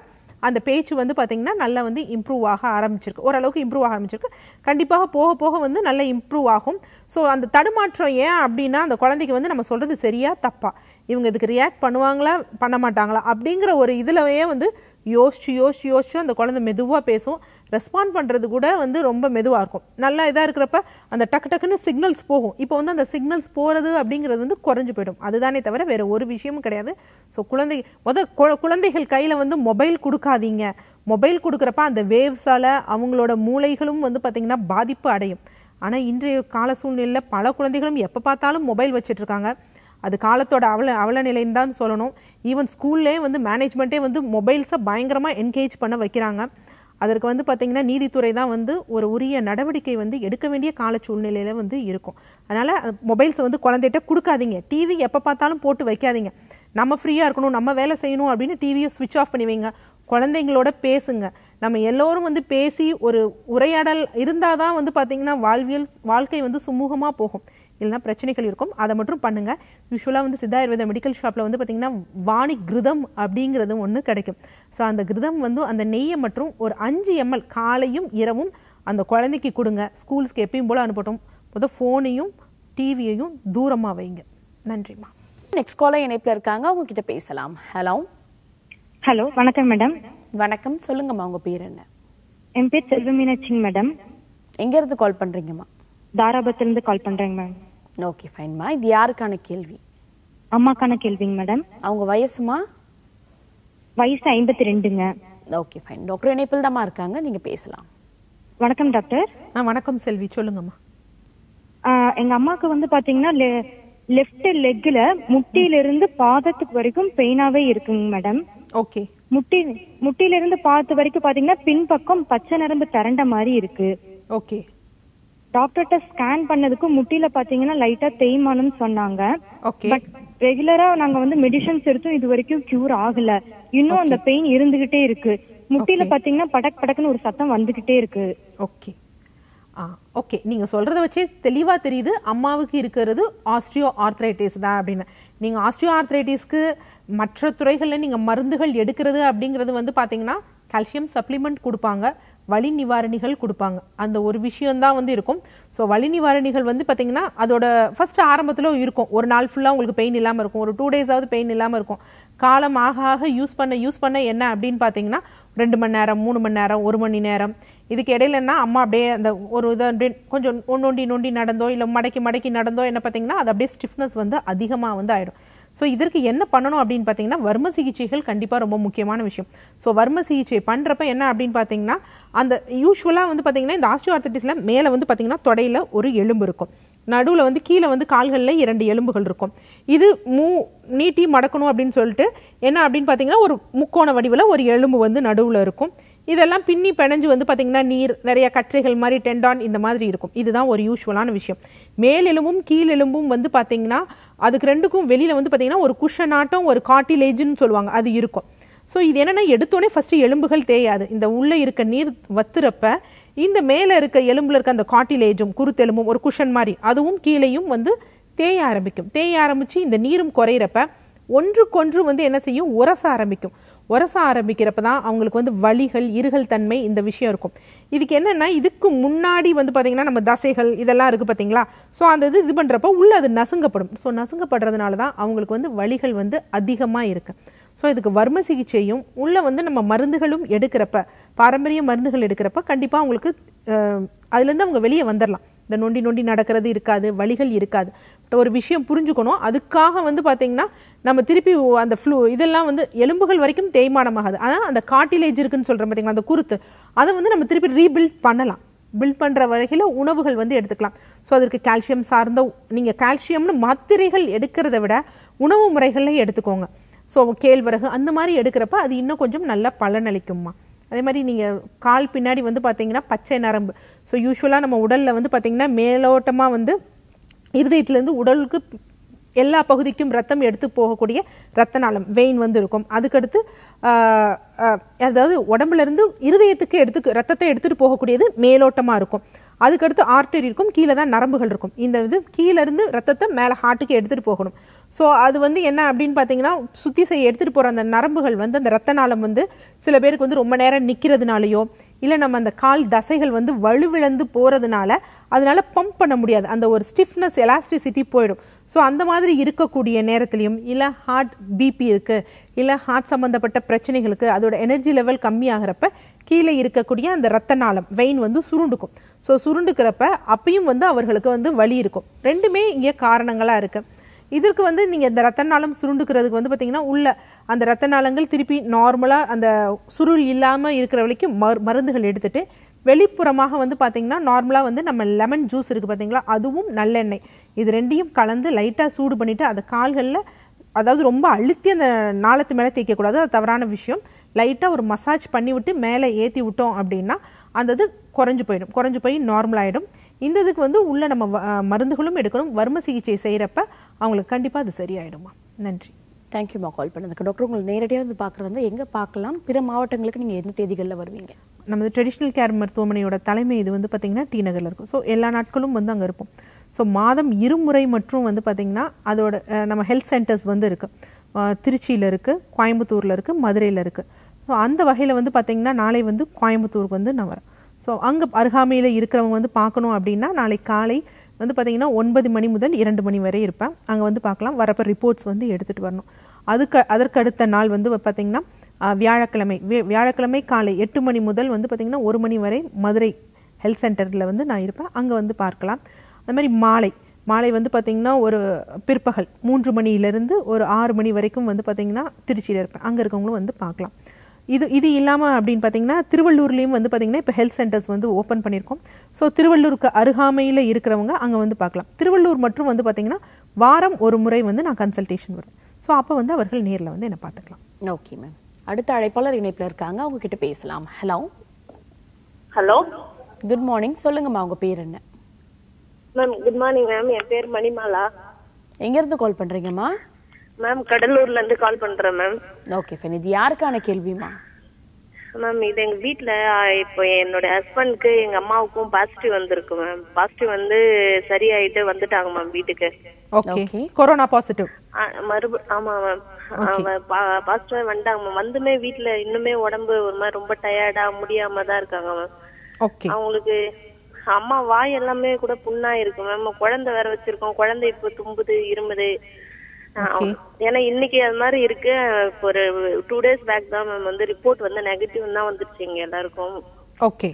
அந்த பேச்சு வந்து பார்த்திங்கன்னா நல்லா வந்து இம்ப்ரூவ் ஆக ஆரம்பிச்சிருக்கு. ஓரளவுக்கு இம்ப்ரூவ் ஆக ஆரம்பிச்சிருக்கு. கண்டிப்பாக போக போக வந்து நல்லா இம்ப்ரூவ் ஆகும். ஸோ அந்த தடுமாற்றம் ஏன் அப்படின்னா அந்த குழந்தைக்கு வந்து நம்ம சொல்கிறது சரியாக தப்பாக இவங்க இதுக்கு ரியாக்ட் பண்ணுவாங்களா? பண்ண மாட்டாங்களா? அப்படிங்கிற ஒரு இதுலவே வந்து யோசிச்சு யோசிச்சு யோசிச்சு அந்த குழந்தை மெதுவாக பேசும். ரெஸ்பாண்ட் பண்ணுறது கூட வந்து ரொம்ப மெதுவாக இருக்கும். நல்லா இதாக இருக்கிறப்ப அந்த டக்கு டக்குன்னு சிக்னல்ஸ் போகும். இப்போ வந்து அந்த சிக்னல்ஸ் போகிறது அப்படிங்கிறது வந்து குறைஞ்சு போயிடும். அதுதானே தவிர வேறு ஒரு விஷயமும் கிடையாது. ஸோ குழந்தை முத கு- குழந்தைகள் கையில் வந்து மொபைல் கொடுக்காதீங்க. மொபைல் கொடுக்குறப்ப அந்த வேவ்ஸால் அவங்களோட மூளைகளும் வந்து பார்த்திங்கன்னா பாதிப்பு அடையும். ஆனால் இன்றைய கால சூழ்நிலையில் பல குழந்தைகளும் எப்போ பார்த்தாலும் மொபைல் வச்சிட்ருக்காங்க இருக்காங்க. அது காலத்தோட அவல அவல நிலைன்னு தான் சொல்லணும். ஈவன் ஸ்கூல்லே வந்து மேனேஜ்மெண்ட்டே வந்து மொபைல்ஸை பயங்கரமாக என்கேஜ் பண்ண வைக்கிறாங்க. அதற்கு வந்து பார்த்திங்கன்னா நீதித்துறை தான் வந்து ஒரு உரிய நடவடிக்கை வந்து எடுக்க வேண்டிய கால சூழ்நிலையில் வந்து இருக்கும். அதனால் மொபைல்ஸை வந்து குழந்தைகிட்ட கொடுக்காதீங்க. டிவி எப்போ பார்த்தாலும் போட்டு வைக்காதீங்க. நம்ம ஃப்ரீயாக இருக்கணும் நம்ம வேலை செய்யணும் அப்படின்னு டிவியை ஸ்விட்ச் ஆஃப் பண்ணி வைங்க. குழந்தைங்களோட பேசுங்க. நம்ம எல்லோரும் வந்து பேசி ஒரு உரையாடல் இருந்தால் தான் வந்து பார்த்திங்கன்னா வாழ்வியல் வாழ்க்கை வந்து சுமூகமாக போகும். இல்லைன்னா பிரச்சனைகள் இருக்கும். அதை மட்டும் பண்ணுங்க. யூஸ்வலாக வந்து சித்தா ஆயுர்வேத மெடிக்கல் ஷாப்பில் வந்து பார்த்திங்கன்னா வாணி கிருதம் அப்படிங்கிறது ஒன்று கிடைக்கும். ஸோ அந்த கிருதம் வந்து அந்த நெய்யை மற்றும் ஒரு அஞ்சு எம்எல் காலையும் இரவும் அந்த குழந்தைக்கு கொடுங்க. ஸ்கூல்ஸ்க்கு எப்பயும் போல் அனுப்பட்டும். முதல் ஃபோனையும் டிவியையும் தூரமாக வைங்க. நன்றிம்மா. நெக்ஸ்ட் காலர் இணைப்புல இருக்காங்க. அவங்க கிட்ட பேசலாம். ஹலோ ஹலோ வணக்கம் மேடம் வணக்கம். சொல்லுங்கம்மா உங்க பேர் என்ன? என் பேர் செல்வ மீனாட்சிங்க மேடம் எங்க இருந்து கால் பண்றீங்கம்மா? தாராபத்திலிருந்து கால் பண்றேங்க மேம் ஓகே ஃபைன்மா இது யாருக்கான கேள்வி? அம்மாக்கான கேள்விங்க மேடம் அவங்க வயசுமா? வயசு ஐம்பத்தி ரெண்டுங்க ஓகே ஃபைன் டாக்டர் இணைப்பில் தாம்மா இருக்காங்க. நீங்க பேசலாம். வணக்கம் டாக்டர் ஆ வணக்கம் செல்வி. சொல்லுங்கம்மா. எங்க அம்மாக்கு வந்து பாத்தீங்கன்னா லெஃப்ட் லெக்ல முட்டியில இருந்து பாதத்துக்கு வரைக்கும் பெயினாவே இருக்குங்க மேடம் ஓகே முட்டி முட்டியில இருந்து பாதத்து வரைக்கும் பாத்தீங்கன்னா பின்பக்கம் பச்சை நரம்பு திரண்ட மாதிரி இருக்கு. ஓகே டாக்டர்கிட்ட ஸ்கேன் பண்ணதுக்கு முட்டியில பாத்தீங்கன்னா லைட்டா தேய்மானம் சொன்னாங்க. பட் ரெகுலரா நாங்க வந்து மெடிசன்ஸ் எடுத்தும் இது வரைக்கும் கியூர் ஆகல. இன்னும் அந்த பெயின் இருந்துகிட்டே இருக்கு. முட்டியில பாத்தீங்கன்னா படக் படக்குன்னு ஒரு சத்தம் வந்துகிட்டே இருக்கு. ஓகே ஆ ஓகே நீங்கள் சொல்கிறத வச்சே தெளிவாக தெரியுது. அம்மாவுக்கு இருக்கிறது ஆஸ்ட்ரியோ ஆர்த்ரைட்டிஸ் தான் அப்படின்னு. நீங்கள் ஆஸ்ட்ரியோ ஆர்த்ரைட்டிஸ்க்கு மற்ற துறைகளில் நீங்கள் மருந்துகள் எடுக்கிறது அப்படிங்கிறது வந்து பார்த்தீங்கன்னா கால்சியம் சப்ளிமெண்ட் கொடுப்பாங்க. வலி நிவாரணிகள் கொடுப்பாங்க. அந்த ஒரு விஷயம்தான் வந்து இருக்கும். ஸோ வலி நிவாரணிகள் வந்து பார்த்தீங்கன்னா அதோட ஃபர்ஸ்ட் ஆரம்பத்தில் இருக்கும். ஒரு நாள் ஃபுல்லாக உங்களுக்கு பெயின் இல்லாமல் இருக்கும். ஒரு டூ டேஸாவது பெயின் இல்லாமல் இருக்கும். காலம் ஆக ஆக யூஸ் பண்ண யூஸ் பண்ண என்ன அப்படின்னு பார்த்தீங்கன்னா ரெண்டு மணி நேரம் மூணு மணி நேரம் ஒரு மணி நேரம். இதுக்கு இடையிலன்னா அம்மா அப்படியே அந்த ஒரு இதை அப்படியே கொஞ்சம் நொண்டி நொண்டி நடந்தோ இல்லை மடக்கி மடக்கி நடந்தோ என்ன பார்த்தீங்கன்னா அது அப்படியே ஸ்டிஃப்னஸ் வந்து அதிகமாக வந்து ஆகிடும் ஸோ இதற்கு என்ன பண்ணணும் அப்படின்னு பார்த்தீங்கன்னா வர்ம சிகிச்சைகள் கண்டிப்பாக ரொம்ப முக்கியமான விஷயம். ஸோ வர்ம சிகிச்சை பண்ணுறப்ப என்ன அப்படின்னு பார்த்தீங்கன்னா அந்த யூஸ்வலாக வந்து பார்த்தீங்கன்னா இந்த ஆஸ்டியோஆர்த்திட்டிஸில் மேலே வந்து பார்த்தீங்கன்னா தொடையில் ஒரு எலும்பு இருக்கும். நடுவில் வந்து கீழே வந்து கால்களில் இரண்டு எலும்புகள் இருக்கும். இது மூ நீட்டி மடக்கணும் அப்படின்னு சொல்லிட்டு என்ன அப்படின்னு பார்த்தீங்கன்னா ஒரு முக்கோண வடிவில் ஒரு எலும்பு வந்து நடுவில் இருக்கும். இதெல்லாம் பின்னி பிணைஞ்சு வந்து பார்த்திங்கன்னா நீர் நிறைய கற்றைகள் மாதிரி டெண்டான் இந்த மாதிரி இருக்கும். இதுதான் ஒரு யூஸ்வலான விஷயம். மேலெலும்பும் கீழெலும்பும் வந்து பார்த்தீங்கன்னா அதுக்கு ரெண்டுக்கும் வெளியில் வந்து பார்த்திங்கன்னா ஒரு குஷனாட்டம் ஒரு காட்டிலேஜ்னு சொல்லுவாங்க. அது இருக்கும். ஸோ இது என்னென்னா எடுத்தோடனே ஃபஸ்ட்டு எலும்புகள் தேயாது. இந்த உள்ளே இருக்க நீர் வத்துறப்ப இந்த மேலே இருக்க எலும்பில் இருக்க அந்த காட்டிலேஜும் குருத்தெலும்பும் ஒரு குஷன் மாதிரி அதுவும் கீழேயும் வந்து தேய ஆரம்பிக்கும். தேய ஆரம்பித்து இந்த நீரும் குறையிறப்ப ஒன்றுக்கொன்று வந்து என்ன செய்யும்? உரச ஆரம்பிக்கும். உரச ஆரம்பிக்கிறப்ப தான் அவங்களுக்கு வந்து வலிகள் இருகல் தன்மை இந்த விஷயம் இருக்கும். இதுக்கு என்னென்னா இதுக்கு முன்னாடி வந்து பார்த்திங்கன்னா நம்ம தசைகள் இதெல்லாம் இருக்குது பார்த்தீங்களா ஸோ அந்த இது இது பண்ணுறப்போ உள்ளே அது நசுங்கப்படும். ஸோ நசுங்கப்படுறதுனால தான் அவங்களுக்கு வந்து வலிகள் வந்து அதிகமாக இருக்குது ஸோ இதுக்கு வர்ம சிகிச்சையும் உள்ளே வந்து நம்ம மருந்துகளும் எடுக்கிறப்ப பாரம்பரிய மருந்துகள் எடுக்கிறப்ப கண்டிப்பாக அவங்களுக்கு அதுலேருந்து அவங்க வெளியே வந்துடலாம் இந்த நொண்டி நொண்டி நடக்கிறது இருக்காது வலிகள் இருக்காது. ஒரு விஷயம் புரிஞ்சுக்கணும். அதுக்காக வந்து பார்த்தீங்கன்னா நம்ம திருப்பி அந்த ஃப்ளூ இதெல்லாம் வந்து எலும்புகள் வரைக்கும் தேய்மானமாகாது. ஆனால் அந்த காட்டிலேஜ் இருக்குன்னு சொல்கிறோம் பார்த்தீங்களா அந்த குருத்து அதை வந்து நம்ம திருப்பி ரீபில்ட் பண்ணலாம். பில்ட் பண்ணுற வகையில் உணவுகள் வந்து எடுத்துக்கலாம். ஸோ அதற்கு கால்சியம் சார்ந்த நீங்கள் கால்சியம்னு மாத்திரைகள் எடுக்கிறத விட உணவு முறைகளில் எடுத்துக்கோங்க. ஸோ கேழ்வரகு அந்த மாதிரி எடுக்கிறப்ப அது இன்னும் கொஞ்சம் நல்லா பலனளிக்கும்மா. அதே மாதிரி நீங்கள் கால் பின்னாடி வந்து பார்த்தீங்கன்னா பச்சை நரம்பு. ஸோ யூஸ்வலாக நம்ம உடலில் வந்து பார்த்திங்கன்னா மேலோட்டமாக வந்து இருதயத்திலேருந்து உடலுக்கு எல்லா பகுதிக்கும் ரத்தம் எடுத்து போகக்கூடிய ரத்த நாளம் வெயின் வந்து இருக்கும் அதுக்கடுத்து அதாவது உடம்புலேருந்து இருதயத்துக்கு எடுத்து ரத்தத்தை எடுத்துட்டு போகக்கூடியது மேலோட்டமாக இருக்கும். அதுக்கடுத்து ஆர்டரி இருக்கும் கீழே தான் நரம்புகள் இருக்கும். இந்த இது கீழேருந்து ரத்தத்தை மேலே ஹார்ட்டுக்கு எடுத்துகிட்டு போகணும். ஸோ அது வந்து என்ன அப்படின்னு பார்த்தீங்கன்னா சுற்றி செய்ய எடுத்துகிட்டு போகிற அந்த நரம்புகள் வந்து அந்த ரத்த நாளம் வந்து சில பேருக்கு வந்து ரொம்ப நேரம் நிற்கிறதுனாலையோ இல்லை நம்ம அந்த கால் தசைகள் வந்து வலுவிழந்து போகிறதுனால அதனால் பம்ப் பண்ண முடியாது. அந்த ஒரு ஸ்டிஃப்னஸ் எலாஸ்டிசிட்டி போயிடும். ஸோ அந்த மாதிரி இருக்கக்கூடிய நேரத்துலையும் இல்லை ஹார்ட் பிபி இருக்குது இல்லை ஹார்ட் சம்மந்தப்பட்ட பிரச்சனைகளுக்கு அதோட எனர்ஜி லெவல் கம்மியாகிறப்ப கீழே இருக்கக்கூடிய அந்த ரத்த நாளம் வெயின் வந்து சுருண்டுக்கும். ஸோ சுருண்டுக்கிறப்ப அப்பயும் வந்து அவர்களுக்கு வந்து வலி இருக்கும். ரெண்டுமே இங்கே காரணங்களாக இருக்குது இதற்கு வந்து நீங்கள் இந்த ரத்த நாளம் சுருண்டுக்கிறதுக்கு வந்து பார்த்தீங்கன்னா உள்ள அந்த ரத்த நாளங்கள் திருப்பி நார்மலாக அந்த சுருள் இல்லாமல் இருக்கிற வரைக்கும் மரு மருந்துகள் எடுத்துகிட்டு வெளிப்புறமாக வந்து பார்த்தீங்கன்னா நார்மலாக வந்து நம்ம லெமன் ஜூஸ் இருக்குது பார்த்தீங்களா அதுவும் நல்லெண்ணெய். இது ரெண்டையும் கலந்து லைட்டாக சூடு பண்ணிவிட்டு அந்த கால்களில் அதாவது ரொம்ப அழுத்தி அந்த நாளத்து மேலே தேய்க்கக்கூடாது. அது தவறான விஷயம். லைட்டாக ஒரு மசாஜ் பண்ணிவிட்டு மேலே ஏற்றி விட்டோம் அப்படின்னா அந்த இது குறைஞ்சு போயிடும். குறைஞ்சு போய் நார்மல் ஆகிடும் இந்த இதுக்கு வந்து உள்ள நம்ம மருந்துகளும் எடுக்கணும். வர்ம சிகிச்சை செய்கிறப்ப அவங்களுக்கு கண்டிப்பாக அது சரியாயிடுமா? நன்றி. தேங்க்யூமா கால் பண்ணதுக்கு. டாக்டர் உங்களை நேரடியாக வந்து பார்க்குறது வந்து எங்கே பார்க்கலாம்? பிற மாவட்டங்களுக்கு நீங்கள் எந்த தேதிகளில் வருவீங்க? நமது ட்ரெடிஷ்னல் கேர் மருத்துவமனையோட தலைமை இது வந்து பார்த்திங்கன்னா டி நகரில் இருக்கும். ஸோ எல்லா நாட்களும் வந்து அங்கே இருப்போம். ஸோ மாதம் இருமுறை மற்றும் வந்து பார்த்திங்கன்னா அதோட நம்ம ஹெல்த் சென்டர்ஸ் வந்து இருக்குது திருச்சியில் இருக்குது கோயம்புத்தூரில் இருக்குது மதுரையில் இருக்குது ஸோ அந்த வகையில் வந்து பார்த்திங்கன்னா நாளை வந்து கோயம்புத்தூருக்கு வந்து நான் வரேன். ஸோ அங்கே அருகாமையில் இருக்கிறவங்க வந்து பார்க்கணும் அப்படின்னா நாளை காலை வந்து பார்த்திங்கன்னா ஒன்பது மணி முதல் இரண்டு மணி வரை இருப்பேன். அங்கே வந்து பார்க்கலாம். வரப்போ ரிப்போர்ட்ஸ் வந்து எடுத்துகிட்டு வரணும். அதுக்கு அதற்கு அடுத்த நாள் வந்து பார்த்திங்கன்னா வியாழக்கிழமை. வியாழக்கிழமை காலை எட்டு மணி முதல் வந்து பார்த்திங்கன்னா ஒரு மணி வரை மதுரை ஹெல்த் சென்டரில் வந்து நான் இருப்பேன். அங்கே வந்து பார்க்கலாம். அது மாதிரி மாலை. மாலை வந்து பார்த்திங்கன்னா ஒரு பிற்பகல் மூன்று மணியிலேருந்து ஒரு ஆறு மணி வரைக்கும் வந்து பார்த்திங்கன்னா திருச்சியில் இருப்பேன். அங்கே இருக்கவங்களும் வந்து பார்க்கலாம். இது இது இல்லாமல் அப்படின்னு பார்த்தீங்கன்னா திருவள்ளூர்லேயும் வந்து பார்த்தீங்கன்னா இப்போ ஹெல்த் சென்டர்ஸ் வந்து ஓப்பன் பண்ணியிருக்கோம். ஸோ திருவள்ளூருக்கு அருகாமையில் இருக்கிறவங்க அங்கே வந்து பார்க்கலாம் திருவள்ளூர் மற்றும் வந்து பார்த்தீங்கன்னா வாரம் ஒரு முறை வந்து நான் கன்சல்டேஷன் வருவேன். ஸோ அப்போ வந்து அவர்கள் நேரில் வந்து என்னை பார்த்துக்கலாம் ஓகே மேம் அடுத்த அழைப்பாளர் இணைப்பில் இருக்காங்க. அவங்க கிட்ட பேசலாம் ஹலோ ஹலோ குட் மார்னிங் சொல்லுங்கம்மா உங்க பேர் என்ன? மேம் குட் மார்னிங் மேம் என் பேர் மணிமாலா. எங்கேருந்து கால் பண்ணுறீங்கம்மா மேம் கடலூர்ல இருந்து கால் பண்றேன் மேம் ஓகே ஃபைன் இது யாருக்கான கேள்விமா மேம் இது எங்க வீட்ல இப்போ என்னோட ஹஸ்பண்ட்க்கு எங்க அம்மாவுக்கும் பாசிட்டிவ் வந்திருக்கு மேம் பாசிட்டிவ் வந்து சரியாயிட்டு வந்துட்டாங்க மேம் வீட்டுக்கு. ஓகே கொரோனா பாசிட்டிவ் மறுப ஆமா மேம் பாசிட்டிவ் வந்துட்டாங்க மேம் வந்துமே வீட்ல இன்னுமே உடம்பு ஒரு மாதிரி ரொம்ப டயர்டா முடியாம தான் இருக்காங்க மேம் ஓகே அவங்களுக்கு அம்மா வாய் எல்லாமே கூட புண்ணா இருக்கு மேம் குழந்தை வேற வச்சிருக்கோம். குழந்தை இப்போ தும்புது இருமுது. ஏன்னா இன்னைக்கு அது மாதிரி இருக்கு. ஒரு டூ டேஸ் பேக் தான் மேம் வந்து ரிப்போர்ட் வந்து நெகட்டிவ் தான் வந்துருச்சு இங்க எல்லாருக்கும். ஓகே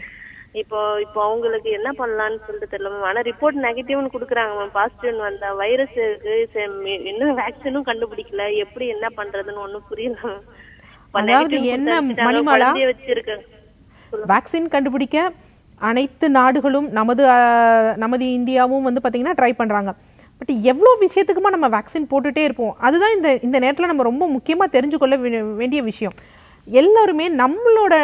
இப்போ இப்போ அவங்களுக்கு என்ன பண்ணலாம்னு சொல்லிட்டு தெரியல மேம் ஆனா ரிப்போர்ட் நெகட்டிவ்னு குடுக்குறாங்க மேம் பாசிட்டிவ்னு வந்தா வைரஸ் இருக்கு. இன்னும் வேக்சினும் கண்டுபிடிக்கல. எப்படி என்ன பண்றதுன்னு ஒண்ணும் புரியல அதாவது என்ன மணிமாலா? வேக்சின் கண்டுபிடிக்க அனைத்து நாடுகளும் நமது நமது இந்தியாவும் வந்து பார்த்தீங்கன்னா ட்ரை பண்ணுறாங்க பட் எவ்வளோ விஷயத்துக்குமா நம்ம வேக்சின் போட்டுகிட்டே இருப்போம்? அதுதான் இந்த இந்த நேரத்தில் நம்ம ரொம்ப முக்கியமாக தெரிஞ்சுக்கொள்ள வேண்டிய விஷயம். எல்லோருமே நம்மளோட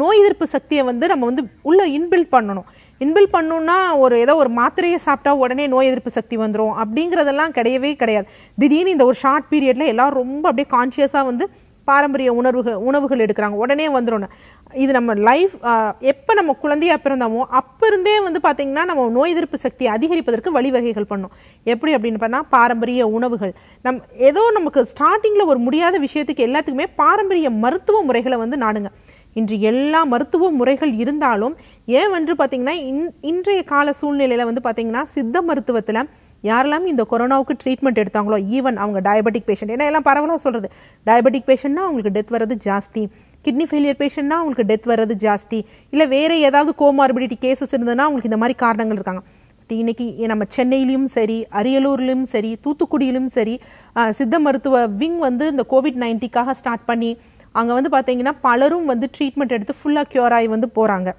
நோய் எதிர்ப்பு சக்தியை வந்து நம்ம வந்து உள்ளே இன்பில்ட் பண்ணணும். இன்பில்ட் பண்ணணும்னா ஒரு ஏதோ ஒரு மாத்திரையை சாப்பிட்டா உடனே நோய் எதிர்ப்பு சக்தி வந்துடும் அப்படிங்கிறதெல்லாம் கிடையவே கிடையாது. திடீர்னு இந்த ஒரு ஷார்ட் பீரியடில் எல்லோரும் ரொம்ப அப்படியே கான்ஷியஸாக வந்து பாரம்பரிய உணர்வுகள் உணவுகள் எடுக்கிறாங்க. உடனே வந்துடும் இது நம்ம லைஃப் எப்போ நம்ம குழந்தையாக பிறந்தாமோ அப்போ இருந்தே வந்து பார்த்திங்கன்னா நம்ம நோய் எதிர்ப்பு சக்தியை அதிகரிப்பதற்கு வழிவகைகள் பண்ணும். எப்படி அப்படின்னு பண்ணால் பாரம்பரிய உணவுகள். நம் ஏதோ நமக்கு ஸ்டார்டிங்கில் ஒரு முடியாத விஷயத்துக்கு எல்லாத்துக்குமே பாரம்பரிய மருத்துவ முறைகளை வந்து நாடுங்க. இன்று எல்லா மருத்துவ முறைகள் இருந்தாலும் ஏன் வந்து பார்த்திங்கன்னா இன் இன்றைய கால சூழ்நிலையில் வந்து பார்த்திங்கன்னா சித்த மருத்துவத்தில் யாரெல்லாம் இந்த கொரோனாவுக்கு ட்ரீட்மெண்ட் எடுத்தாங்களோ ஈவன் அவங்க டயபெட்டிக் பேஷண்ட் ஏன்னா எல்லாம் பரவலாக சொல்கிறது டயபெட்டிக் பேஷண்ட்னா அவங்களுக்கு டெத் வர்றது ஜாஸ்தி. கிட்னி ஃபெயிலியர் பேஷண்ட்னா அவங்களுக்கு டெத் வர்றது ஜாஸ்தி. இல்லை வேறு ஏதாவது கோமார்பிடிட்டி கேசஸ் இருந்ததுன்னா அவங்களுக்கு இந்த மாதிரி காரணங்கள் இருக்காங்க. இன்னைக்கு நம்ம சென்னையிலையும் சரி அரியலூர்லேயும் சரி தூத்துக்குடியிலும் சரி சித்த மருத்துவ விங் வந்து இந்த கோவிட் நைன்டிக்காக ஸ்டார்ட் பண்ணி அங்கே வந்து பார்த்தீங்கன்னா பலரும் வந்து ட்ரீட்மெண்ட் எடுத்து ஃபுல்லாக க்யூர் ஆகி வந்து போகிறாங்க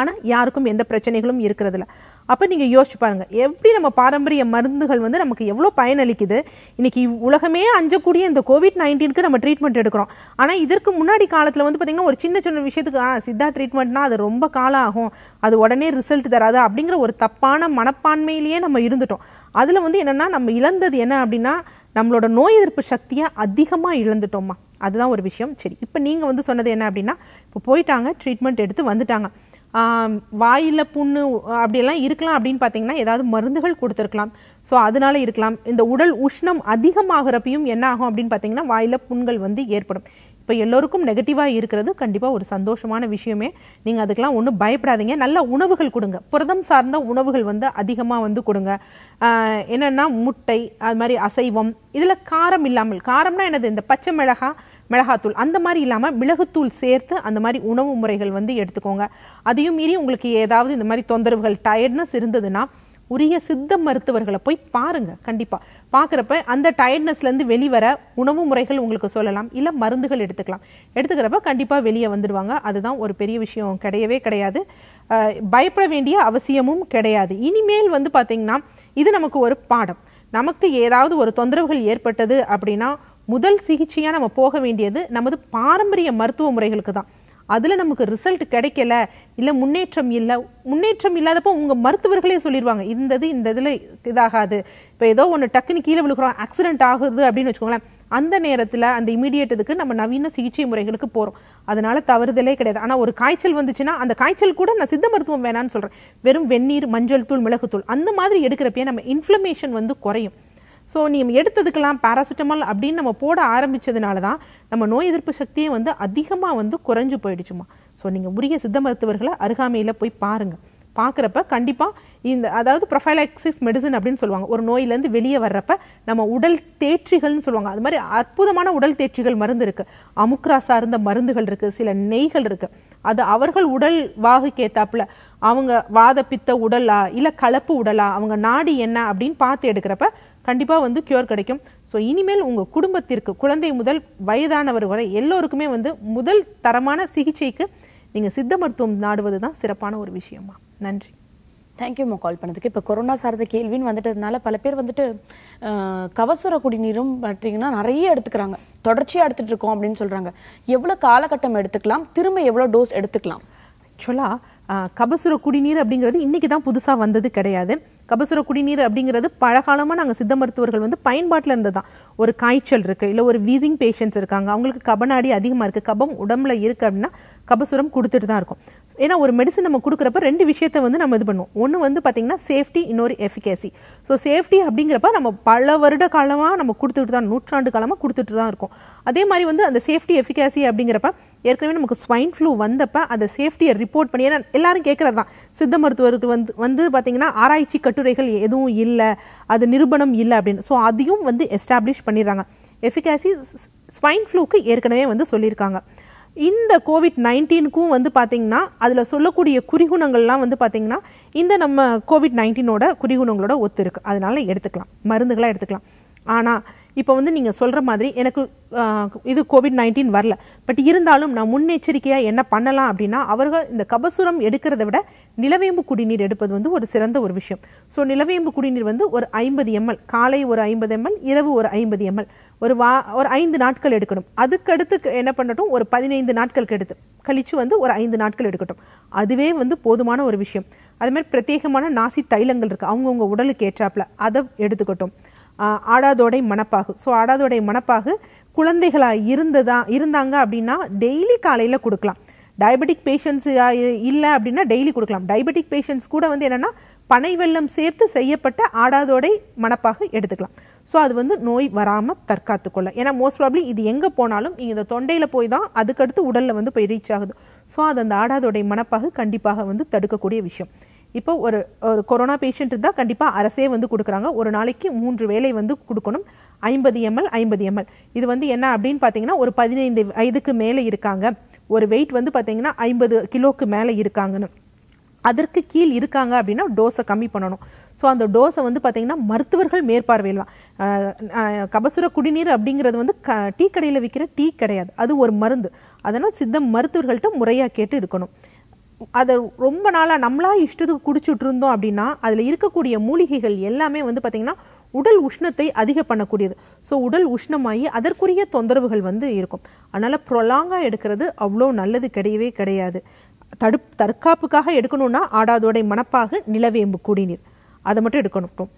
ஆனால் யாருக்கும் எந்த பிரச்சனைகளும் இருக்கிறதில்ல. அப்போ நீங்கள் யோசிச்சு பாருங்கள் எப்படி நம்ம பாரம்பரிய மருந்துகள் வந்து நமக்கு எவ்வளோ பயனளிக்குது? இன்றைக்கி உலகமே அஞ்சக்கூடிய இந்த கோவிட் நைன்டீனுக்கு நம்ம ட்ரீட்மெண்ட் எடுக்கிறோம். ஆனால் இதற்கு முன்னாடி காலத்தில் வந்து பார்த்திங்கன்னா ஒரு சின்ன சின்ன விஷயத்துக்கு ஆ சித்தா ட்ரீட்மெண்ட்னா அது ரொம்ப காலம் ஆகும். அது உடனே ரிசல்ட் தராது. அப்படிங்கிற ஒரு தப்பான மனப்பான்மையிலேயே நம்ம இருந்துட்டோம். அதில் வந்து என்னென்னா நம்ம இழந்தது என்ன அப்படின்னா நம்மளோட நோய் எதிர்ப்பு சக்தியை அதிகமாக இழந்துட்டோம்மா. அதுதான் ஒரு விஷயம். சரி இப்போ நீங்கள் வந்து சொன்னது என்ன அப்படின்னா இப்போ போயிட்டாங்க ட்ரீட்மெண்ட் எடுத்து வந்துட்டாங்க. வாயில புண்ணு அப்படியெல்லாம் இருக்கலாம் அப்படின்னு பார்த்தீங்கன்னா ஏதாவது மருந்துகள் கொடுத்துருக்கலாம். ஸோ அதனால இருக்கலாம். இந்த உடல் உஷ்ணம் அதிகமாகிறப்பையும் என்ன ஆகும் அப்படின்னு பார்த்தீங்கன்னா வாயில புண்கள் வந்து ஏற்படும். இப்போ எல்லோருக்கும் நெகட்டிவாக இருக்கிறது கண்டிப்பாக ஒரு சந்தோஷமான விஷயமே. நீங்கள் அதுக்கெல்லாம் ஒன்றும் பயப்படாதீங்க. நல்ல உணவுகள் கொடுங்க. புரதம் சார்ந்த உணவுகள் வந்து அதிகமாக வந்து கொடுங்க. என்னென்னா முட்டை அது மாதிரி அசைவம். இதில் காரம் இல்லாமல் காரம்னா என்னது? இந்த பச்சை மிளகாய் மிளகாத்தூள் அந்த மாதிரி இல்லாமல் மிளகுத்தூள் சேர்த்து அந்த மாதிரி உணவு முறைகள் வந்து எடுத்துக்கோங்க. அதையும் மீறி உங்களுக்கு ஏதாவது இந்த மாதிரி தொந்தரவுகள் டயர்ட்னஸ் இருந்ததுன்னா உரிய சித்த மருத்துவர்களை போய் பாருங்க கண்டிப்பாக பார்க்குறப்ப அந்த டயர்ட்னஸ்லேருந்து வெளிவர உணவு முறைகள் உங்களுக்கு சொல்லலாம் இல்லை மருந்துகள் எடுத்துக்கலாம். எடுத்துக்கிறப்ப கண்டிப்பாக வெளியே வந்துடுவாங்க. அதுதான் ஒரு பெரிய விஷயம் கிடையவே கிடையாது. பயப்பட வேண்டிய அவசியமும் கிடையாது. இனிமேல் வந்து பார்த்திங்கன்னா இது நமக்கு ஒரு பாடம். நமக்கு ஏதாவது ஒரு தொந்தரவுகள் ஏற்பட்டது அப்படின்னா முதல் சிகிச்சையாக நம்ம போக வேண்டியது நமது பாரம்பரிய மருத்துவ முறைகளுக்கு தான். அதில் நமக்கு ரிசல்ட் கிடைக்கல இல்லை முன்னேற்றம் இல்லை முன்னேற்றம் இல்லாதப்போ உங்கள் மருத்துவர்களே சொல்லிடுவாங்க இந்த இது இந்த இதில் இதாகாது. இப்போ ஏதோ ஒன்று டக்குன்னு கீழே விழுக்கிறோம் ஆக்சிடென்ட் ஆகுது அப்படின்னு வச்சுக்கோங்களேன். அந்த நேரத்தில் அந்த இமீடியட் இதுக்கு நம்ம நவீன சிகிச்சை முறைகளுக்கு போகிறோம் அதனால் தவறுதலே கிடையாது. ஆனால் ஒரு காய்ச்சல் வந்துச்சுன்னா அந்த காய்ச்சல் கூட நான் சித்த மருத்துவம் வேணான்னு சொல்கிறேன் வெறும் வெந்நீர் மஞ்சள் தூள் மிளகுத்தூள் அந்த மாதிரி எடுக்கிறப்பயே நம்ம இன்ஃப்ளமேஷன் வந்து குறையும். ஸோ நீ எடுத்ததுக்கெல்லாம் பேராசிட்டமால் அப்படின்னு நம்ம போட ஆரம்பித்ததுனால தான் நம்ம நோய் எதிர்ப்பு சக்தியே வந்து அதிகமாக வந்து குறைஞ்சு போயிடுச்சுமா. ஸோ நீங்கள் உரிய சித்த மருத்துவர்களை அருகாமையில் போய் பாருங்கள் பார்க்குறப்ப கண்டிப்பாக இந்த அதாவது ப்ரொஃபைலாக்சிஸ் மெடிசன் அப்படின்னு சொல்லுவாங்க. ஒரு நோயிலேருந்து வெளியே வர்றப்ப நம்ம உடல் தேற்றிகள்னு சொல்லுவாங்க. அது மாதிரி அற்புதமான உடல் தேற்றிகள் மருந்து இருக்குது அமுக்ரா சார்ந்த மருந்துகள் இருக்குது சில நெய்கள் இருக்குது அது அவர்கள் உடல் வாகுக்கு ஏத்தாப்புல அவங்க வாத பித்த உடலா இல்லை கலப்பு உடலா அவங்க நாடி என்ன அப்படின்னு பார்த்து எடுக்கிறப்ப கண்டிப்பாக வந்து கியூர் கிடைக்கும். ஸோ இனிமேல் உங்கள் குடும்பத்திற்கு குழந்தை முதல் வயதானவர் வரை எல்லோருக்குமே வந்து முதல் தரமான சிகிச்சைக்கு நீங்கள் சித்த மருத்துவம் நாடுவது தான் சிறப்பான ஒரு விஷயமா. நன்றி. தேங்க்யூம்மா கால் பண்ணதுக்கு. இப்போ கொரோனா சார்ந்த கேள்வின்னு வந்துட்டதுனால பல பேர் வந்துட்டு அஹ், கபசுர குடிநீரும் பார்த்தீங்கன்னா நிறைய எடுத்துக்கிறாங்க. தொடர்ச்சியாக எடுத்துட்டு இருக்கோம் அப்படின்னு சொல்றாங்க. எவ்வளோ காலகட்டம் எடுத்துக்கலாம்? திரும்ப எவ்வளோ டோஸ் எடுத்துக்கலாம்? ஆக்சுவலாக கபசுர குடிநீர் அப்படிங்கிறது இன்னைக்கு தான் புதுசாக வந்தது கிடையாது. கபசுர குடிநீர் அப்படிங்கிறது பழகாலமாக நாங்கள் சித்த மருத்துவர்கள் வந்து பயன்பாட்டில் இருந்தது தான். ஒரு காய்ச்சல் இருக்குது இல்லை ஒரு வீசிங் பேஷண்ட்ஸ் இருக்காங்க அவங்களுக்கு கபநாடி அதிகமாக இருக்குது கபம் உடம்புல இருக்குது அப்படின்னா கபசுரம் கொடுத்துட்டு தான் இருக்கும். ஏன்னா ஒரு மெடிசன் நம்ம கொடுக்குறப்ப ரெண்டு விஷயத்தை வந்து நம்ம இது பண்ணுவோம். ஒன்று வந்து பார்த்திங்கன்னா சேஃப்டி இன்னொரு எஃபிகேசி ஸோ சேஃப்டி அப்படிங்கிறப்ப நம்ம பல வருட காலமாக நம்ம கொடுத்துட்டு தான் நூற்றாண்டு காலமாக கொடுத்துட்டு தான் இருக்கோம். அதே மாதிரி வந்து அந்த சேஃப்டி எஃபிகேசி அப்படிங்கிறப்ப ஏற்கனவே நமக்கு ஸ்வைன் ஃப்ளூ வந்தப்ப அந்த சேஃப்டியை ரிப்போர்ட் பண்ணி ஏன்னா எல்லாரும் கேட்குறது தான். சித்த மருத்துவருக்கு வந்து வந்து பார்த்திங்கன்னா ஆராய்ச்சி கட்டுரைகள் எதுவும் இல்லை அது நிரூபணம் இல்லை அப்படின்னு. ஸோ அதையும் வந்து எஸ்டாப்ளிஷ் பண்ணிடுறாங்க. எஃபிகாசி ஸ்வைன் ஃப்ளூக்கு ஏற்கனவே வந்து சொல்லியிருக்காங்க. இந்த கோவிட் நைன்டீனுக்கும் வந்து பார்த்தீங்கன்னா அதில் சொல்லக்கூடிய குறிகுணங்கள்லாம் வந்து பார்த்தீங்கன்னா இந்த நம்ம கோவிட் நைன்டீனோட குறிகுணங்களோட ஒத்து இருக்குது அதனால எடுத்துக்கலாம். மருந்துகளாக எடுத்துக்கலாம். ஆனால் இப்போ வந்து நீங்கள் சொல்கிற மாதிரி எனக்கு இது கோவிட் நைன்டீன் வரல. பட் இருந்தாலும் நான் முன்னெச்சரிக்கையாக என்ன பண்ணலாம் அப்படின்னா அவர்கள் இந்த கபசுரம் எடுக்கிறத விட நிலவேம்பு குடிநீர் எடுப்பது வந்து ஒரு சிறந்த ஒரு விஷயம். ஸோ நிலவேம்பு குடிநீர் வந்து ஒரு ஐம்பது எம்எல் காலை ஒரு ஐம்பது எம்எல் இரவு ஒரு ஐம்பது எம்எல். ஒரு வா ஒரு ஐந்து நாட்கள் எடுக்கணும். அதுக்கடுத்து என்ன பண்ணட்டும் ஒரு பதினைந்து நாட்களுக்கு எடுத்து கழிச்சு வந்து ஒரு ஐந்து நாட்கள் எடுக்கட்டும். அதுவே வந்து போதுமான ஒரு விஷயம். அதுமாதிரி பிரத்யேகமான நாசி தைலங்கள் இருக்குது அவங்கவுங்க உடலுக்கு ஏற்றாப்புல அதை எடுத்துக்கட்டும். ஆடாதோடை மணப்பாகு ஸோ ஆடாதோடை மணப்பாகு குழந்தைகளாக இருந்ததா இருந்தாங்க அப்படின்னா டெய்லி காலையில் கொடுக்கலாம். டயபெட்டிக் பேஷண்ட்ஸ் இல்லை அப்படின்னா டெய்லி கொடுக்கலாம். டயபெட்டிக் பேஷண்ட்ஸ் கூட வந்து என்னென்னா பனை வெள்ளம் சேர்த்து செய்யப்பட்ட ஆடாதோடை மணப்பாகு எடுத்துக்கலாம். ஸோ அது வந்து நோய் வராமல் தற்காத்துக்கொள்ள. ஏன்னா மோஸ்ட் ப்ராப்ளி இது எங்கே போனாலும் நீங்கள் இந்த தொண்டையில் போய் தான் அதுக்கடுத்து உடலில் வந்து போய் ரீச் ஆகுது. ஸோ அது அந்த ஆடாதோடைய மனப்பாக கண்டிப்பாக வந்து தடுக்கக்கூடிய விஷயம். இப்போ ஒரு ஒரு கொரோனா பேஷண்ட் இருந்தால் கண்டிப்பாக அரசே வந்து கொடுக்குறாங்க. ஒரு நாளைக்கு மூன்று வேலை வந்து கொடுக்கணும். ஐம்பது எம்எல் ஐம்பது எம்எல் இது வந்து என்ன அப்படின்னு பார்த்தீங்கன்னா ஒரு பதினைந்து வயதுக்கு மேலே இருக்காங்க. ஒரு வெயிட் வந்து பார்த்தீங்கன்னா ஐம்பது கிலோக்கு மேலே இருக்காங்கன்னு. அதற்கு கீழ் இருக்காங்க அப்படின்னா டோஸை கம்மி பண்ணணும். ஸோ அந்த டோஸை வந்து பார்த்திங்கன்னா மருத்துவர்கள் மேற்பார்வையிடலாம். கபசுர குடிநீர் அப்படிங்கிறது வந்து க டீ கடையில் விற்கிற டீ கிடையாது. அது ஒரு மருந்து. அதனால் சித்த மருத்துவர்கள்ட்ட முறையாக கேட்டு இருக்கணும். அதை ரொம்ப நாளாக நம்மளா இஷ்டத்துக்கு குடிச்சுட்டு இருந்தோம் அப்படின்னா அதில் இருக்கக்கூடிய மூலிகைகள் எல்லாமே வந்து பார்த்திங்கன்னா உடல் உஷ்ணத்தை அதிக பண்ணக்கூடியது. ஸோ உடல் உஷ்ணமாகி அதற்குரிய தொந்தரவுகள் வந்து இருக்கும். அதனால் ப்ரொலாங்காக எடுக்கிறது அவ்வளோ நல்லது கிடையவே கிடையாது. தடுப் தற்காப்புக்காக எடுக்கணும்னா ஆடாதோடை மணப்பாக நிலவேம்பு குடிநீர். அதை மட்டும் எடுக்கணும்.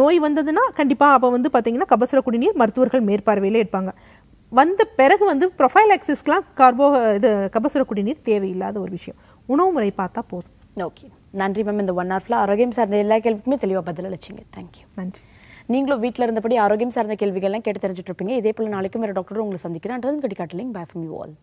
நோய் வந்ததுன்னா கண்டிப்பாக அப்போ வந்து பார்த்தீங்கன்னா கபசுர குடிநீர் மருத்துவர்கள் மேற்பார்வையிலே எடுப்பாங்க. வந்த பிறகு வந்து ப்ரொஃபைலாக்சிஸ்க்கெலாம் கார்போ இது கபசுர குடிநீர் தேவையில்லாத ஒரு விஷயம். உணவு முறை பார்த்தா போதும். ஓகே. நன்றி மேம். இந்த ஒன் ஹவர்ல ஆரோக்கியம் சார்ந்த எல்லா கேள்விக்குமே தெளிவாக பதில் அளிச்சிங்க. தேங்க்யூ நன்றி. நீங்களும் வீட்டில் இருந்தபடி ஆரோக்கியம் சார்ந்த கேள்விகள்லாம் கேட்டு தெரிஞ்சுட்டு இருப்பீங்க. இதே போல நாளைக்கும் வேறு டாக்டர் உங்களை சந்திக்கிறேன். அண்ட் கடி காட்டலிங் பை ஃப்ரம் யூ ஆல்